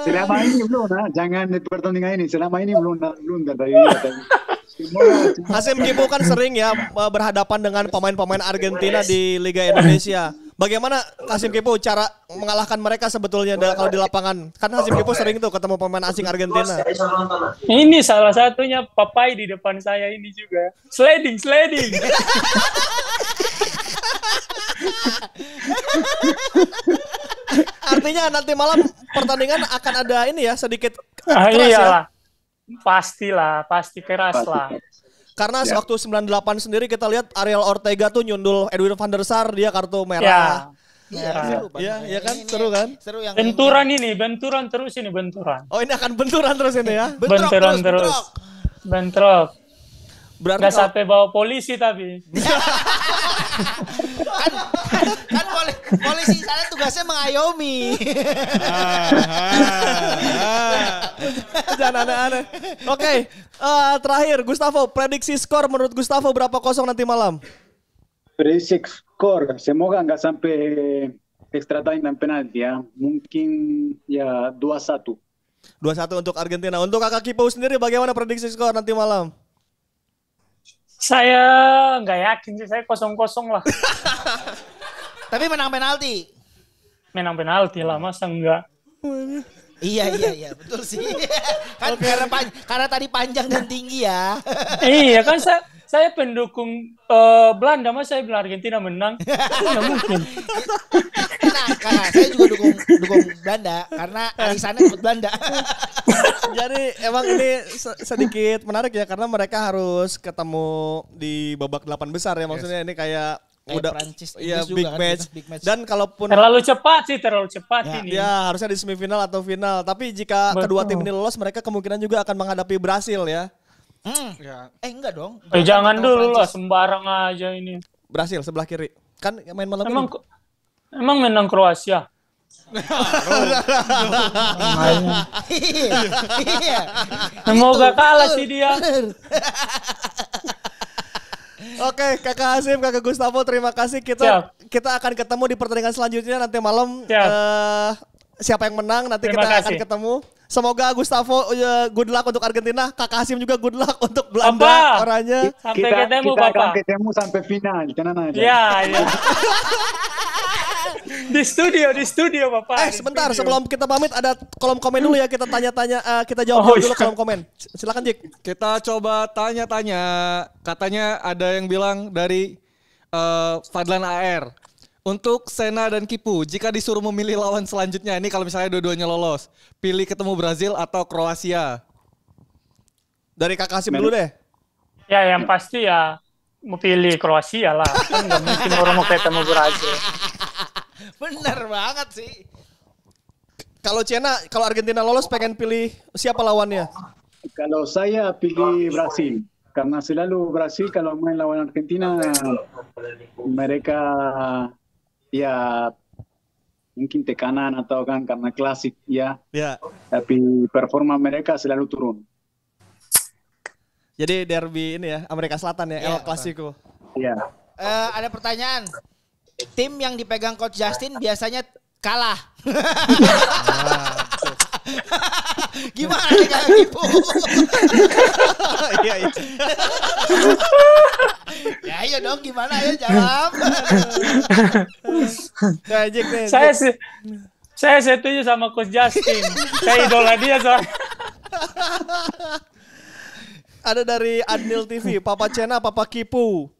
selama ini belum nah, jangan di pertandingan ini selama ini belum belum dari Hasim Kipu kan sering ya eh, berhadapan dengan pemain-pemain Argentina di Liga Indonesia. Bagaimana Hasim Kipu cara mengalahkan mereka sebetulnya kalau di lapangan? Kan Hasim Kipu sering tuh ketemu pemain asing Argentina. Ini salah satunya papai di depan saya ini juga. Sliding, sliding. Artinya nanti malam pertandingan akan ada ini ya sedikit ah, keras ya. iyalah. Pastilah, pasti keras Pasti. lah. Karena Ya. waktu 98 sendiri kita lihat Ariel Ortega tuh nyundul Edwin van der Sar dia kartu Ya. merah. Iya, seru, Bang. Iya, iya kan? Ini- Seru kan? Seru yang Benturan ini, benturan terus ini benturan. Oh ini akan benturan terus ini ya. Bentrok benturan terus, terus. bentrok. Bentrok. Berarti Nggak sampai bawa polisi tapi. kan, kan poli- polisi sana tugasnya mengayomi. Jangan aneh-aneh. Oke, eh, terakhir Gustavo, prediksi skor menurut Gustavo berapa kosong nanti malam? Prediksi skor, semoga nggak sampai extra time dan penalti ya. Mungkin ya 2-1. 2-1 untuk Argentina. Untuk kakak Kipo sendiri bagaimana prediksi skor nanti malam? Saya nggak yakin sih, saya kosong-kosong lah. Tapi menang penalti. Menang penalti lah, masa enggak? Iya iya iya betul sih. kan karena pan- karena tadi panjang dan tinggi ya. iya kan saya saya pendukung eh, Belanda, masa saya bilang Argentina menang? Nggak mungkin. nah, karena saya juga dukung dukung Belanda karena arisannya ikut Belanda. Jadi emang ini se- sedikit menarik ya karena mereka harus ketemu di babak delapan besar ya maksudnya ini kayak Kayak udah Prancis, iya Inggris juga big kan, match. big match. dan kalaupun Terlalu cepat sih, terlalu cepat Ya, ini. ya harusnya di semifinal atau final tapi jika Betul. kedua tim ini lolos mereka kemungkinan juga akan menghadapi Brasil ya Hmm. Ya. Eh enggak dong. Eh, jangan dulu lah, sembarang aja ini. Brasil sebelah kiri kan main malam Emang ini emang menang Kroasia. Semoga kalah sih dia. Oke, Kakak Hasim, Kakak Gustavo, terima kasih. Kita Siap. kita akan ketemu di pertandingan selanjutnya nanti malam. Siap. Eh, siapa yang menang nanti Terima kita akan kasih. ketemu. Semoga Gustavo eh, good luck untuk Argentina, Kakak Hasim juga good luck untuk Belanda Papa. orangnya. Sampai kita, ketemu, kita akan Papa. ketemu sampai final, tenang aja. Ya, ya. di studio, di studio, Bapak. Eh sebentar, studio. sebelum kita pamit ada kolom komen dulu ya kita tanya-tanya, eh, kita jawab Oh, dulu iya. kolom komen. Silakan Jik. Kita coba tanya-tanya. Katanya ada yang bilang dari eh, Fadlan AR. Untuk Sena dan Kipu, jika disuruh memilih lawan selanjutnya, ini kalau misalnya dua-duanya lolos, pilih ketemu Brazil atau Kroasia? Dari Kakak Hasim dulu deh. Ya, yang pasti ya mau pilih Kroasia lah. Kan nggak mungkin orang mau ketemu Brazil. Bener banget sih. Kalau Cena, kalau Argentina lolos pengen pilih siapa lawannya? Kalau saya pilih Brasil, karena selalu Brasil kalau main lawan Argentina, mereka ya mungkin tekanan atau kan karena klasik ya, Ya. tapi performa mereka selalu turun. Jadi derby ini ya Amerika Selatan ya, Iya, El Clasico. Ya. Eh, ada pertanyaan. Tim yang dipegang coach Justin biasanya kalah. Gimana nih kayak gitu? Iya iya. ya iya dong gimana ya jawab. Nah, Jik nih. Saya sih saya setuju sama Coach Justin. saya idola dia soalnya. Ada dari Adnil TV, Papa Cena, Papa Kipu.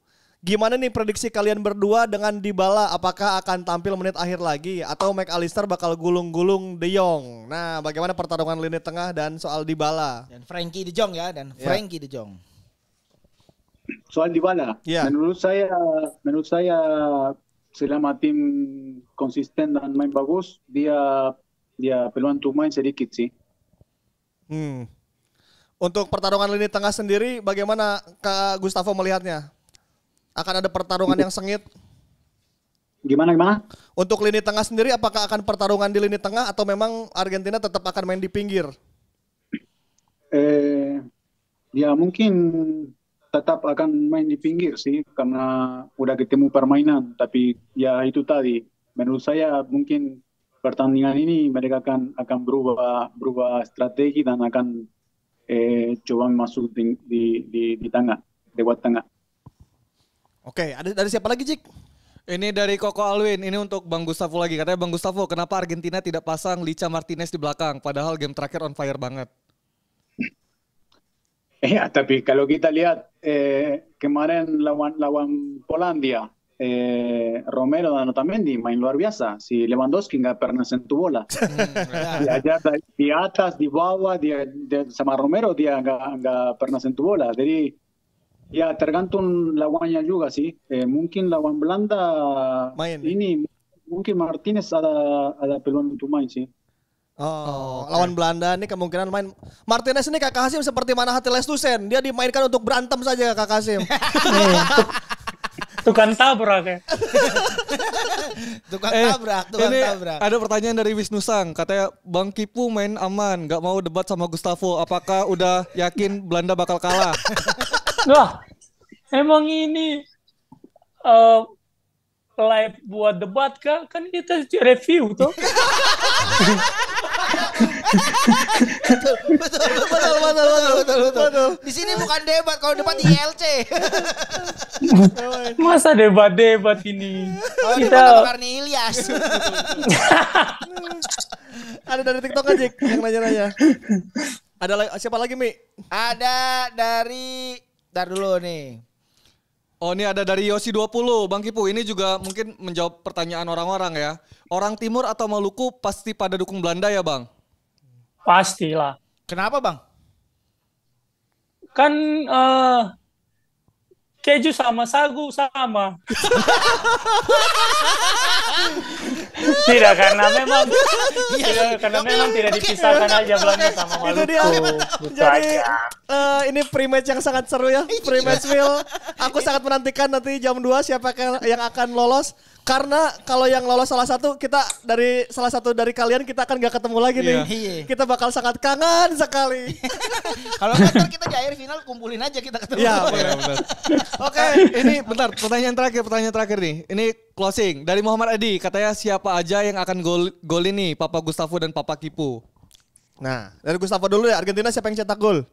Gimana nih prediksi kalian berdua dengan Dybala? Apakah akan tampil menit akhir lagi atau McAllister bakal gulung-gulung De Jong? Nah, bagaimana pertarungan lini tengah dan soal Dybala? Dan Frankie De Jong ya dan Ya. Frankie De Jong. Soal Dybala, Ya. menurut saya, menurut saya selama tim konsisten dan main bagus, dia dia peluang untuk main sedikit sih. Hmm. Untuk pertarungan lini tengah sendiri, bagaimana Kak Gustavo melihatnya? Akan ada pertarungan yang sengit? Gimana gimana? Untuk lini tengah sendiri, apakah akan pertarungan di lini tengah atau memang Argentina tetap akan main di pinggir? Eh, ya mungkin tetap akan main di pinggir sih karena udah ketemu permainan. Tapi ya itu tadi, menurut saya mungkin pertandingan ini mereka akan akan berubah berubah strategi dan akan eh, coba masuk di di di, di tengah, lewat tengah. Oke, ada dari siapa lagi, Jik? Ini dari Koko Alwin, ini untuk Bang Gustavo lagi. Katanya Bang Gustavo, kenapa Argentina tidak pasang Licha Martinez di belakang? Padahal game terakhir on fire banget. Ya, tapi kalau kita lihat eh, kemarin lawan lawan Polandia, eh, Romero dan Otamendi main luar biasa. Si Lewandowski nggak pernah sentuh bola. di, aja, di atas, di bawah, dia, dia sama Romero dia nggak nggak pernah sentuh bola. Jadi ya tergantung lawannya juga sih. Eh, mungkin lawan Belanda Main, ini mungkin Martinez ada ada peluang untuk main sih. Oh, lawan Belanda ini kemungkinan main Martinez ini Kakak Hasim seperti mana hati Lestusen. Dia dimainkan untuk berantem saja Kakak Hasim. Tukang tabrak ya. Tukang Eh, tabrak, tukang ini tabrak. ada pertanyaan dari Wisnu Sang. Katanya Bang Kipu main aman, nggak mau debat sama Gustavo. Apakah udah yakin Belanda bakal kalah? Wah, emang ini eh live buat debat kah? Kan kita review tuh. betul, betul, betul, betul, betul, betul, Di sini bukan debat, kalau debat di ILC. Masa debat-debat ini? Kalau Kita Karni Ilyas. Ada dari TikTok aja yang nanya-nanya. Ada lagi siapa lagi Mi? Ada dari Ntar dulu nih. Oh ini ada dari Yosi 20, Bang Kipu. Ini juga mungkin menjawab pertanyaan orang-orang ya. Orang Timur atau Maluku pasti pada dukung Belanda ya Bang? pastilah. Kenapa bang? Kan eh keju sama sagu sama. tidak karena memang tidak, karena memang tidak dipisahkan aja Belanda sama Itu Maluku. dia. Gitu Jadi eh, ini pre-match yang sangat seru ya. Pre-match meal. Aku sangat menantikan nanti jam 2 siapa yang akan lolos. Karena kalau yang lolos salah satu kita dari salah satu dari kalian kita akan gak ketemu lagi nih. Iya. Kita bakal sangat kangen sekali. Kalau nggak, ntar kita di akhir final kumpulin aja kita ketemu. Iya, Oke, ini bentar, pertanyaan terakhir, pertanyaan terakhir nih. Ini closing dari Muhammad Adi. Katanya siapa aja yang akan gol gol ini, Papa Gustavo dan Papa Kipu. Nah, dari Gustavo dulu ya. Argentina siapa yang cetak gol?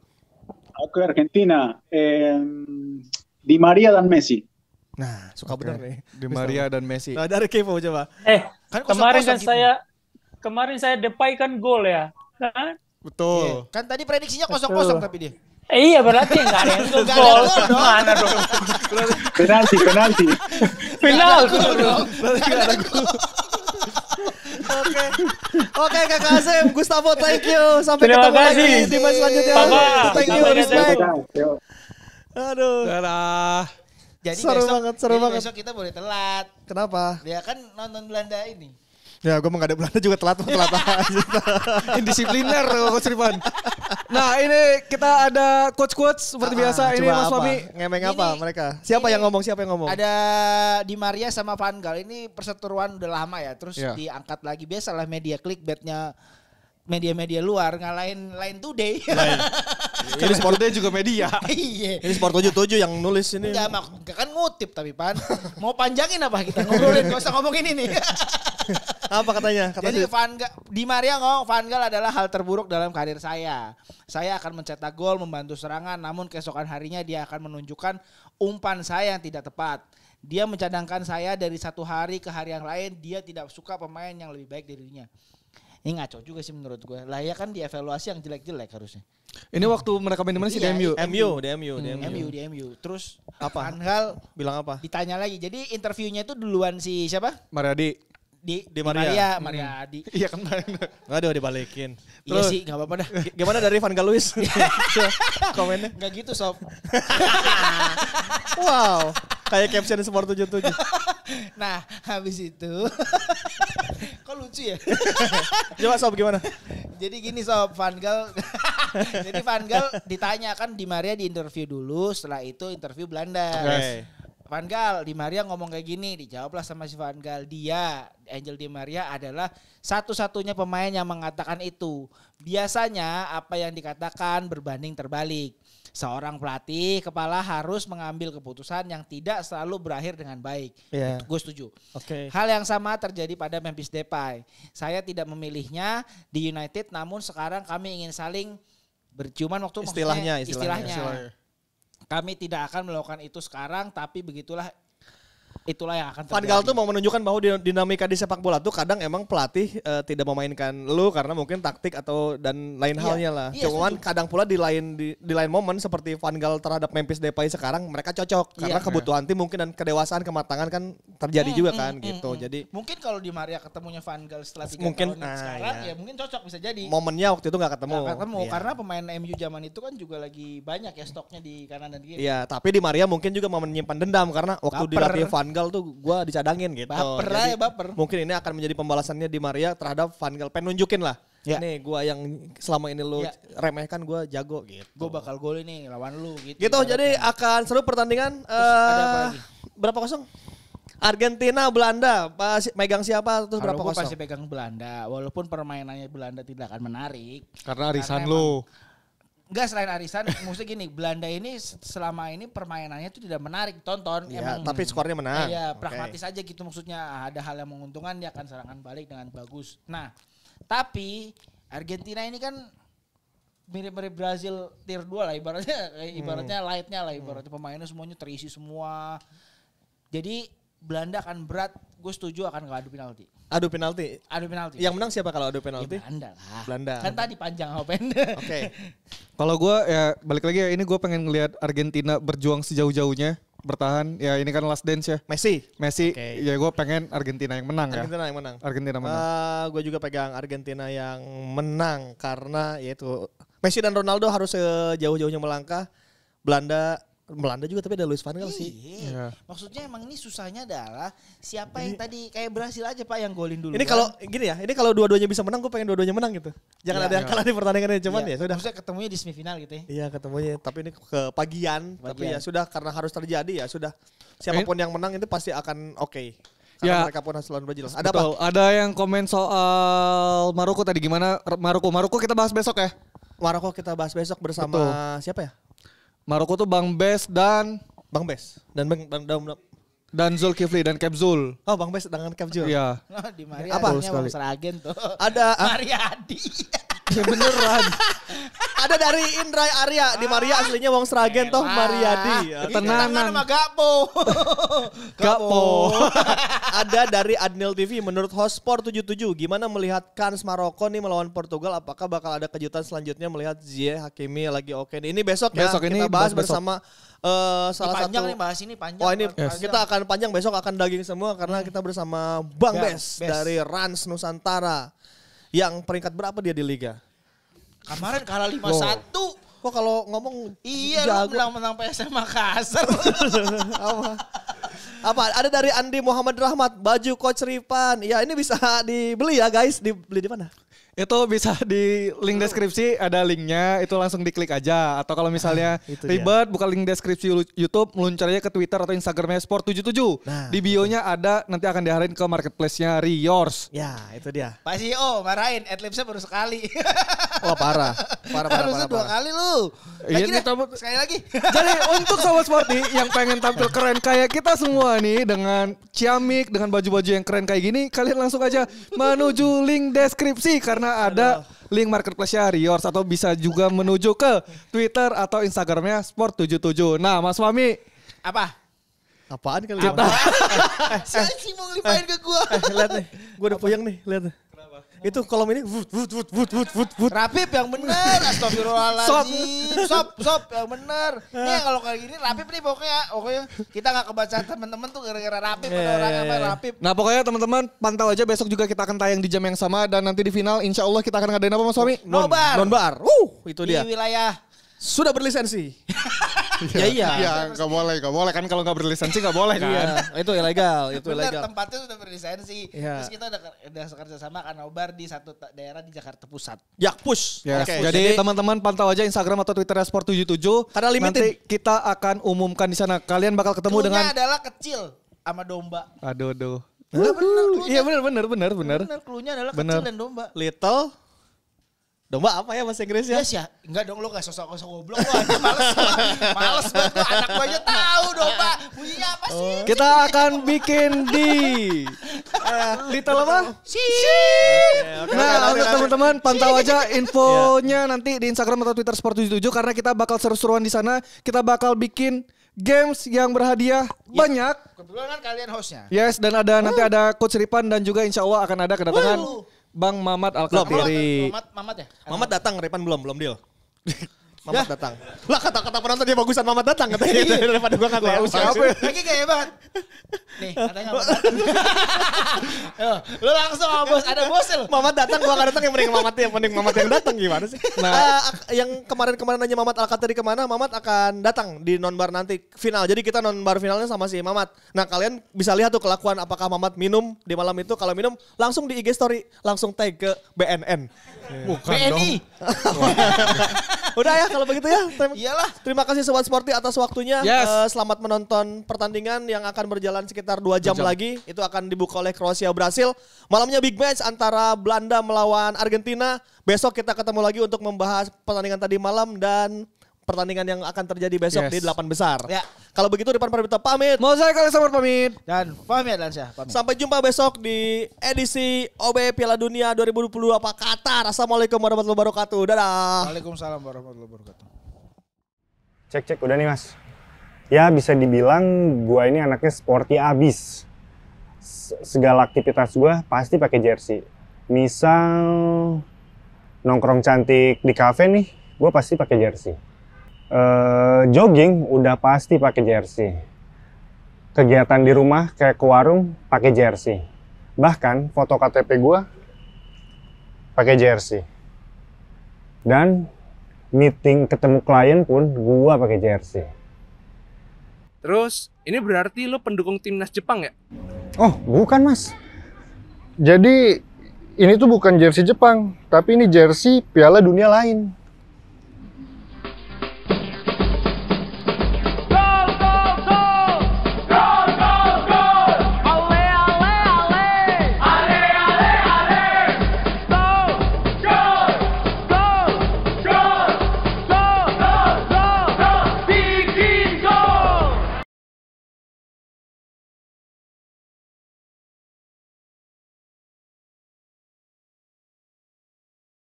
Oke Argentina, eh, Di Maria dan Messi. Nah, suka bener nih. Di Maria dan Messi. Nah, dari Kevo coba. Eh, Kan kemarin kosong-kosong kan gitu. saya kemarin saya Depay kan gol ya. Kan? Betul. Kan tadi prediksinya kosong-kosong tapi dia. Eh, iya berarti nggak ada yang ada gol. gol dong. Dong? Penalti, penalti. Final. Oke. Oke Kakak Hasim, Gustavo thank you. Sampai Terima ketemu lagi kasih. di match selanjutnya. Thank you, Sampai respect. Aduh. Dadah. Jadi Seru besok, banget, seru jadi banget. besok kita boleh telat. Kenapa? Ya kan nonton Belanda ini. Ya, gue mau gak ada Belanda juga telat telat aja. Indisipliner Coach Rifan. Nah ini kita ada coach-coach seperti biasa. Ini Mas? Fami. Ngemeng Ini- apa mereka? Siapa ini- yang ngomong? Siapa yang ngomong? Ada Di Maria sama Van Gaal ini perseteruan udah lama ya. Terus Iya. diangkat lagi biasalah media clickbaitnya media-media luar ngalahin Line Today. Ini Sport Day juga media. Iya. Ini Sport 77 yang nulis ini. Enggak, mak kan ngutip tapi Pan. Mau panjangin apa kita ngobrolin? Gak usah ngomongin ini. Apa katanya? Kata Jadi. Van Gaal, Di Maria ngomong Van Gaal adalah hal terburuk dalam karir saya. Saya akan mencetak gol, membantu serangan, namun keesokan harinya dia akan menunjukkan umpan saya yang tidak tepat. Dia mencadangkan saya dari satu hari ke hari yang lain. Dia tidak suka pemain yang lebih baik dari dirinya. Ini ngaco juga sih menurut gue. Lah ya kan dievaluasi yang jelek-jelek harusnya. Ini waktu mereka main di mana sih Iya, MU? MU, di MU, di MU. MU di MU. Terus Apa? Van Gaal Bilang apa? ditanya lagi. Jadi interviewnya itu duluan si siapa? Mariadi. Di, Di di Maria. Maria, Maria Adi. Iya kan. Aduh, dibalikin. Iya sih, nggak apa-apa dah. Gimana dari Van Gaal Luis? Komennya. Nggak gitu sob. Wow. Kayak caption Sport 77. Nah, habis itu kok lucu ya? Coba Sob gimana? Jadi gini sob, Van Gaal Jadi Van Gaal ditanya kan di Maria di interview dulu, setelah itu interview Belanda. Oke. Van Gaal di Maria ngomong kayak gini, dijawablah sama si Van Gaal, dia Angel Di Maria adalah satu-satunya pemain yang mengatakan itu. Biasanya apa yang dikatakan berbanding terbalik. Seorang pelatih kepala harus mengambil keputusan yang tidak selalu berakhir dengan baik. Iya. Gue setuju. Oke. Hal yang sama terjadi pada Memphis Depay. Saya tidak memilihnya di United, namun sekarang kami ingin saling berciuman waktu maksudnya Istilahnya, istilahnya. istilahnya. Kami tidak akan melakukan itu sekarang, tapi begitulah itulah yang akan Van terjadi. Gaal tuh mau menunjukkan bahwa di- dinamika di sepak bola tuh kadang emang pelatih eh, tidak memainkan lu karena mungkin taktik atau dan lain Iya, halnya lah. iya, Cuman setuju. kadang pula di lain di, di lain momen seperti Van Gaal terhadap Memphis Depay sekarang mereka cocok karena Iya. kebutuhan tim mungkin dan kedewasaan kematangan kan terjadi Hmm, juga hmm, kan hmm, gitu. hmm. Jadi mungkin kalau di Maria ketemunya Van Gaal setelah tiga Mungkin, tahun nah, sekarang iya. ya mungkin cocok bisa jadi. momennya waktu itu nggak ketemu. Nggak ketemu Iya. karena pemain MU zaman itu kan juga lagi banyak ya stoknya di kanan dan kiri. Iya, tapi di Maria mungkin juga mau menyimpan dendam karena waktu Baper. dilatih Van Gaal tuh gua dicadangin gitu. Baper Jadi, aja, baper. Mungkin ini akan menjadi pembalasannya di Maria terhadap Van Gaal. Pengen nunjukin lah. Ya. Nih gua yang selama ini lu Ya. remehkan gua jago gitu. Gue bakal gol ini lawan lu gitu. Gitu, jadi akan seru pertandingan. ada apa eh lagi? berapa kosong? Argentina, Belanda, pas megang siapa terus Kalau berapa gue kosong? pasti pegang Belanda, walaupun permainannya Belanda tidak akan menarik. Karena arisan Karena lu. Enggak selain arisan, maksudnya gini, Belanda ini selama ini permainannya itu tidak menarik tonton. Iya, tapi skornya menang. Iya, Oke. pragmatis aja gitu maksudnya. Ada hal yang menguntungkan dia akan serangan balik dengan bagus. Nah, tapi Argentina ini kan mirip-mirip Brazil tier 2 lah ibaratnya kayak ibaratnya lightnya lah ibaratnya pemainnya semuanya terisi semua. Jadi Belanda akan berat, gue setuju akan ke adu penalti. Adu penalti. Adu penalti. Yang menang siapa kalau adu Ya, penalti? Belanda lah. Belanda. Kan tadi panjang sama pendek. Oke. Kalau gue ya balik lagi ya ini gue pengen ngelihat Argentina berjuang sejauh-jauhnya bertahan ya ini kan last dance ya Messi. Messi Oke. ya gue pengen Argentina yang menang ya Argentina yang menang. Argentina menang gue juga pegang Argentina yang menang karena yaitu Messi dan Ronaldo harus sejauh-jauhnya melangkah. Belanda Belanda juga tapi ada Luis Van Gaal sih. Iya. Maksudnya emang ini susahnya adalah siapa yang tadi kayak Brasil aja Pak yang golin dulu. Ini kalau gini ya, ini kalau dua-duanya bisa menang, gue pengen dua-duanya menang gitu. Jangan Iya. ada yang kalah di pertandingan ini, cuman ya sudah. Maksudnya ketemunya di semifinal gitu ya. Iya ketemunya, tapi ini ke pagian, tapi Pagian. ya sudah karena harus terjadi ya sudah. Siapa pun yang menang itu pasti akan oke. Ya. Karena mereka pun harus lawan Brazil. Ada Betul. apa? Ada yang komen soal Maroko tadi gimana Maroko Maroko kita bahas besok ya Maroko kita bahas besok bersama Betul. siapa ya? Maroko tuh Bang Bes dan Bang Bes dan Bang dan, dan, dan Zulkifli dan Kepzul Oh Bang Bes dengan Kevjo. Iya Oh, di Maria Apa? Bang Seragen tuh. Ada ah, Mariadi. beneran. Ada dari Indra Arya di Maria aslinya Wong Sragen toh Mariadi. Ya, Tenanan. sama Gapo. Gapo ada dari Adnil TV menurut host Sport 77 gimana melihat kans Maroko nih melawan Portugal apakah bakal ada kejutan selanjutnya melihat Ziyech Hakimi lagi oke ini besok ya Besok ini kita bahas besok. bersama eh, salah panjang satu nih bahas ini panjang. Oh ini Panjang. kita akan panjang besok akan daging semua karena kita bersama Bang Bes, Bes. dari Rans Nusantara yang peringkat berapa dia di liga? Kemarin kalah 5-1. Kok kalau ngomong Iya, jago lu menang-menang PSM Makassar. apa? Apa? Ada dari Andi Muhammad Rahmat baju Coach Ripan. Ya ini bisa dibeli ya guys. Dibeli di mana? Itu bisa di link deskripsi ada linknya itu langsung diklik aja atau kalau misalnya Itu dia. ribet buka link deskripsi YouTube meluncur aja ke Twitter atau Instagramnya Sport77 Nah. di bio-nya ada nanti akan diarahin ke marketplace-nya Riors Ya itu dia. Pak CEO marahin, adlibsnya baru sekali. Wah parah. Parah, parah, Harusnya parah, dua parah. kali lu. Iya, tamu- sekali lagi. Jadi untuk sobat sporty yang pengen tampil keren kayak kita semua nih dengan ciamik dengan baju-baju yang keren kayak gini, kalian langsung aja menuju link deskripsi karena ada link marketplace-nya Riors atau bisa juga menuju ke Twitter atau Instagramnya Sport77. Nah, Mas Fami, Apa? Apaan kali Kita- Saya sih mau ngelipain ke gua. Eh, lihat nih, gue udah puyeng nih, lihat. nih. Itu kolom ini, wut, wut, wut, wut, wut, wut, wut. Rapip yang bener, astagfirullahaladzim. Sop, sop yang bener. Nih kalau kayak gini Rapip nih pokoknya, pokoknya kita nggak kebaca temen-temen tuh gara-gara Rapip Iya, ada orang iya, apa iya. Rapip. Nah pokoknya teman-teman pantau aja besok juga kita akan tayang di jam yang sama dan nanti di final insya Allah kita akan ngadain apa Mas Fami? Nobar. Non-bar. Uh, itu Di dia. wilayah Sudah berlisensi. ya iya. Ya nggak boleh, nggak boleh kan kalau nggak berlisensi nggak boleh kan? Iya, itu ilegal, itu Bener, ilegal. tempatnya sudah berlisensi. Iya. Terus kita udah, udah kerja sama kan nobar di satu daerah di Jakarta Pusat. Ya, push. Yes. Oke, Jadi teman-teman pantau aja Instagram atau Twitter Sport77. Karena limited. Nanti kita akan umumkan di sana. Kalian bakal ketemu Cluenya dengan adalah kecil sama domba. Aduh aduh. Bener. Iya benar benar benar benar. Bener, cluenya adalah Bener. kecil dan domba. little domba apa ya bahasa Inggrisnya? Yes ya, enggak dong lo gak sosok-sosok goblok. Lo aja males Males banget lo anak gue aja tahu domba. Bunyinya apa sih? Kita akan bikin di eh, Little apa? Nah, untuk teman-teman pantau aja infonya nanti di Instagram atau Twitter Sport77 karena kita bakal seru-seruan di sana. Kita bakal bikin games yang berhadiah banyak. Kebetulan kan kalian hostnya. Yes, dan ada nanti ada Coach Ripan dan juga insya Allah akan ada kedatangan Bang Mamat Alkatiri. Mamat, Mamat ya? Mamat datang, Repan belum, belum deal. Mamat datang. Lah kata-kata penonton dia bagusan Mamat datang katanya daripada gua kata. Tahu siapa ya? Lagi gaya banget. Nih, katanya Mamat datang. Lu langsung sama bos, ada bos lu. Mamat datang, gua gak datang yang mending Mamat yang mending Mamat yang datang gimana sih? Nah, yang kemarin-kemarin aja Mamat Alkatiri ke mana, Mamat akan datang di nonbar nanti final. Jadi kita nonbar finalnya sama si Mamat. Nah kalian bisa lihat tuh kelakuan apakah Mamat minum di malam itu. Kalau minum langsung di IG story, langsung tag ke BNN. BNI. Udah ya kalau begitu ya. Terima, Iyalah. terima kasih Sobat Sporty atas waktunya. Yes. Eh, selamat menonton pertandingan yang akan berjalan sekitar 2 jam, lagi. Itu akan dibuka oleh Kroasia Brasil. Malamnya big match antara Belanda melawan Argentina. Besok kita ketemu lagi untuk membahas pertandingan tadi malam dan pertandingan yang akan terjadi besok Yes. di delapan besar. Ya. Kalau begitu Ripan Parbita pamit. Mau saya kali sama pamit. Dan pamit Lansyah, pamit. Sampai jumpa besok di edisi OB Piala Dunia 2022 Pak Qatar. Assalamualaikum warahmatullahi wabarakatuh. Dadah. Waalaikumsalam warahmatullahi wabarakatuh. Cek cek udah nih mas. Ya bisa dibilang gua ini anaknya sporty abis. Segala aktivitas gua pasti pakai jersey. Misal nongkrong cantik di kafe nih, gua pasti pakai jersey. Eh, jogging udah pasti pakai jersey. Kegiatan di rumah kayak ke warung pakai jersey. Bahkan foto KTP gua pakai jersey. Dan meeting ketemu klien pun gua pakai jersey. Terus ini berarti lo pendukung timnas Jepang ya? Oh, bukan mas. Jadi ini tuh bukan jersey Jepang, tapi ini jersey Piala Dunia lain.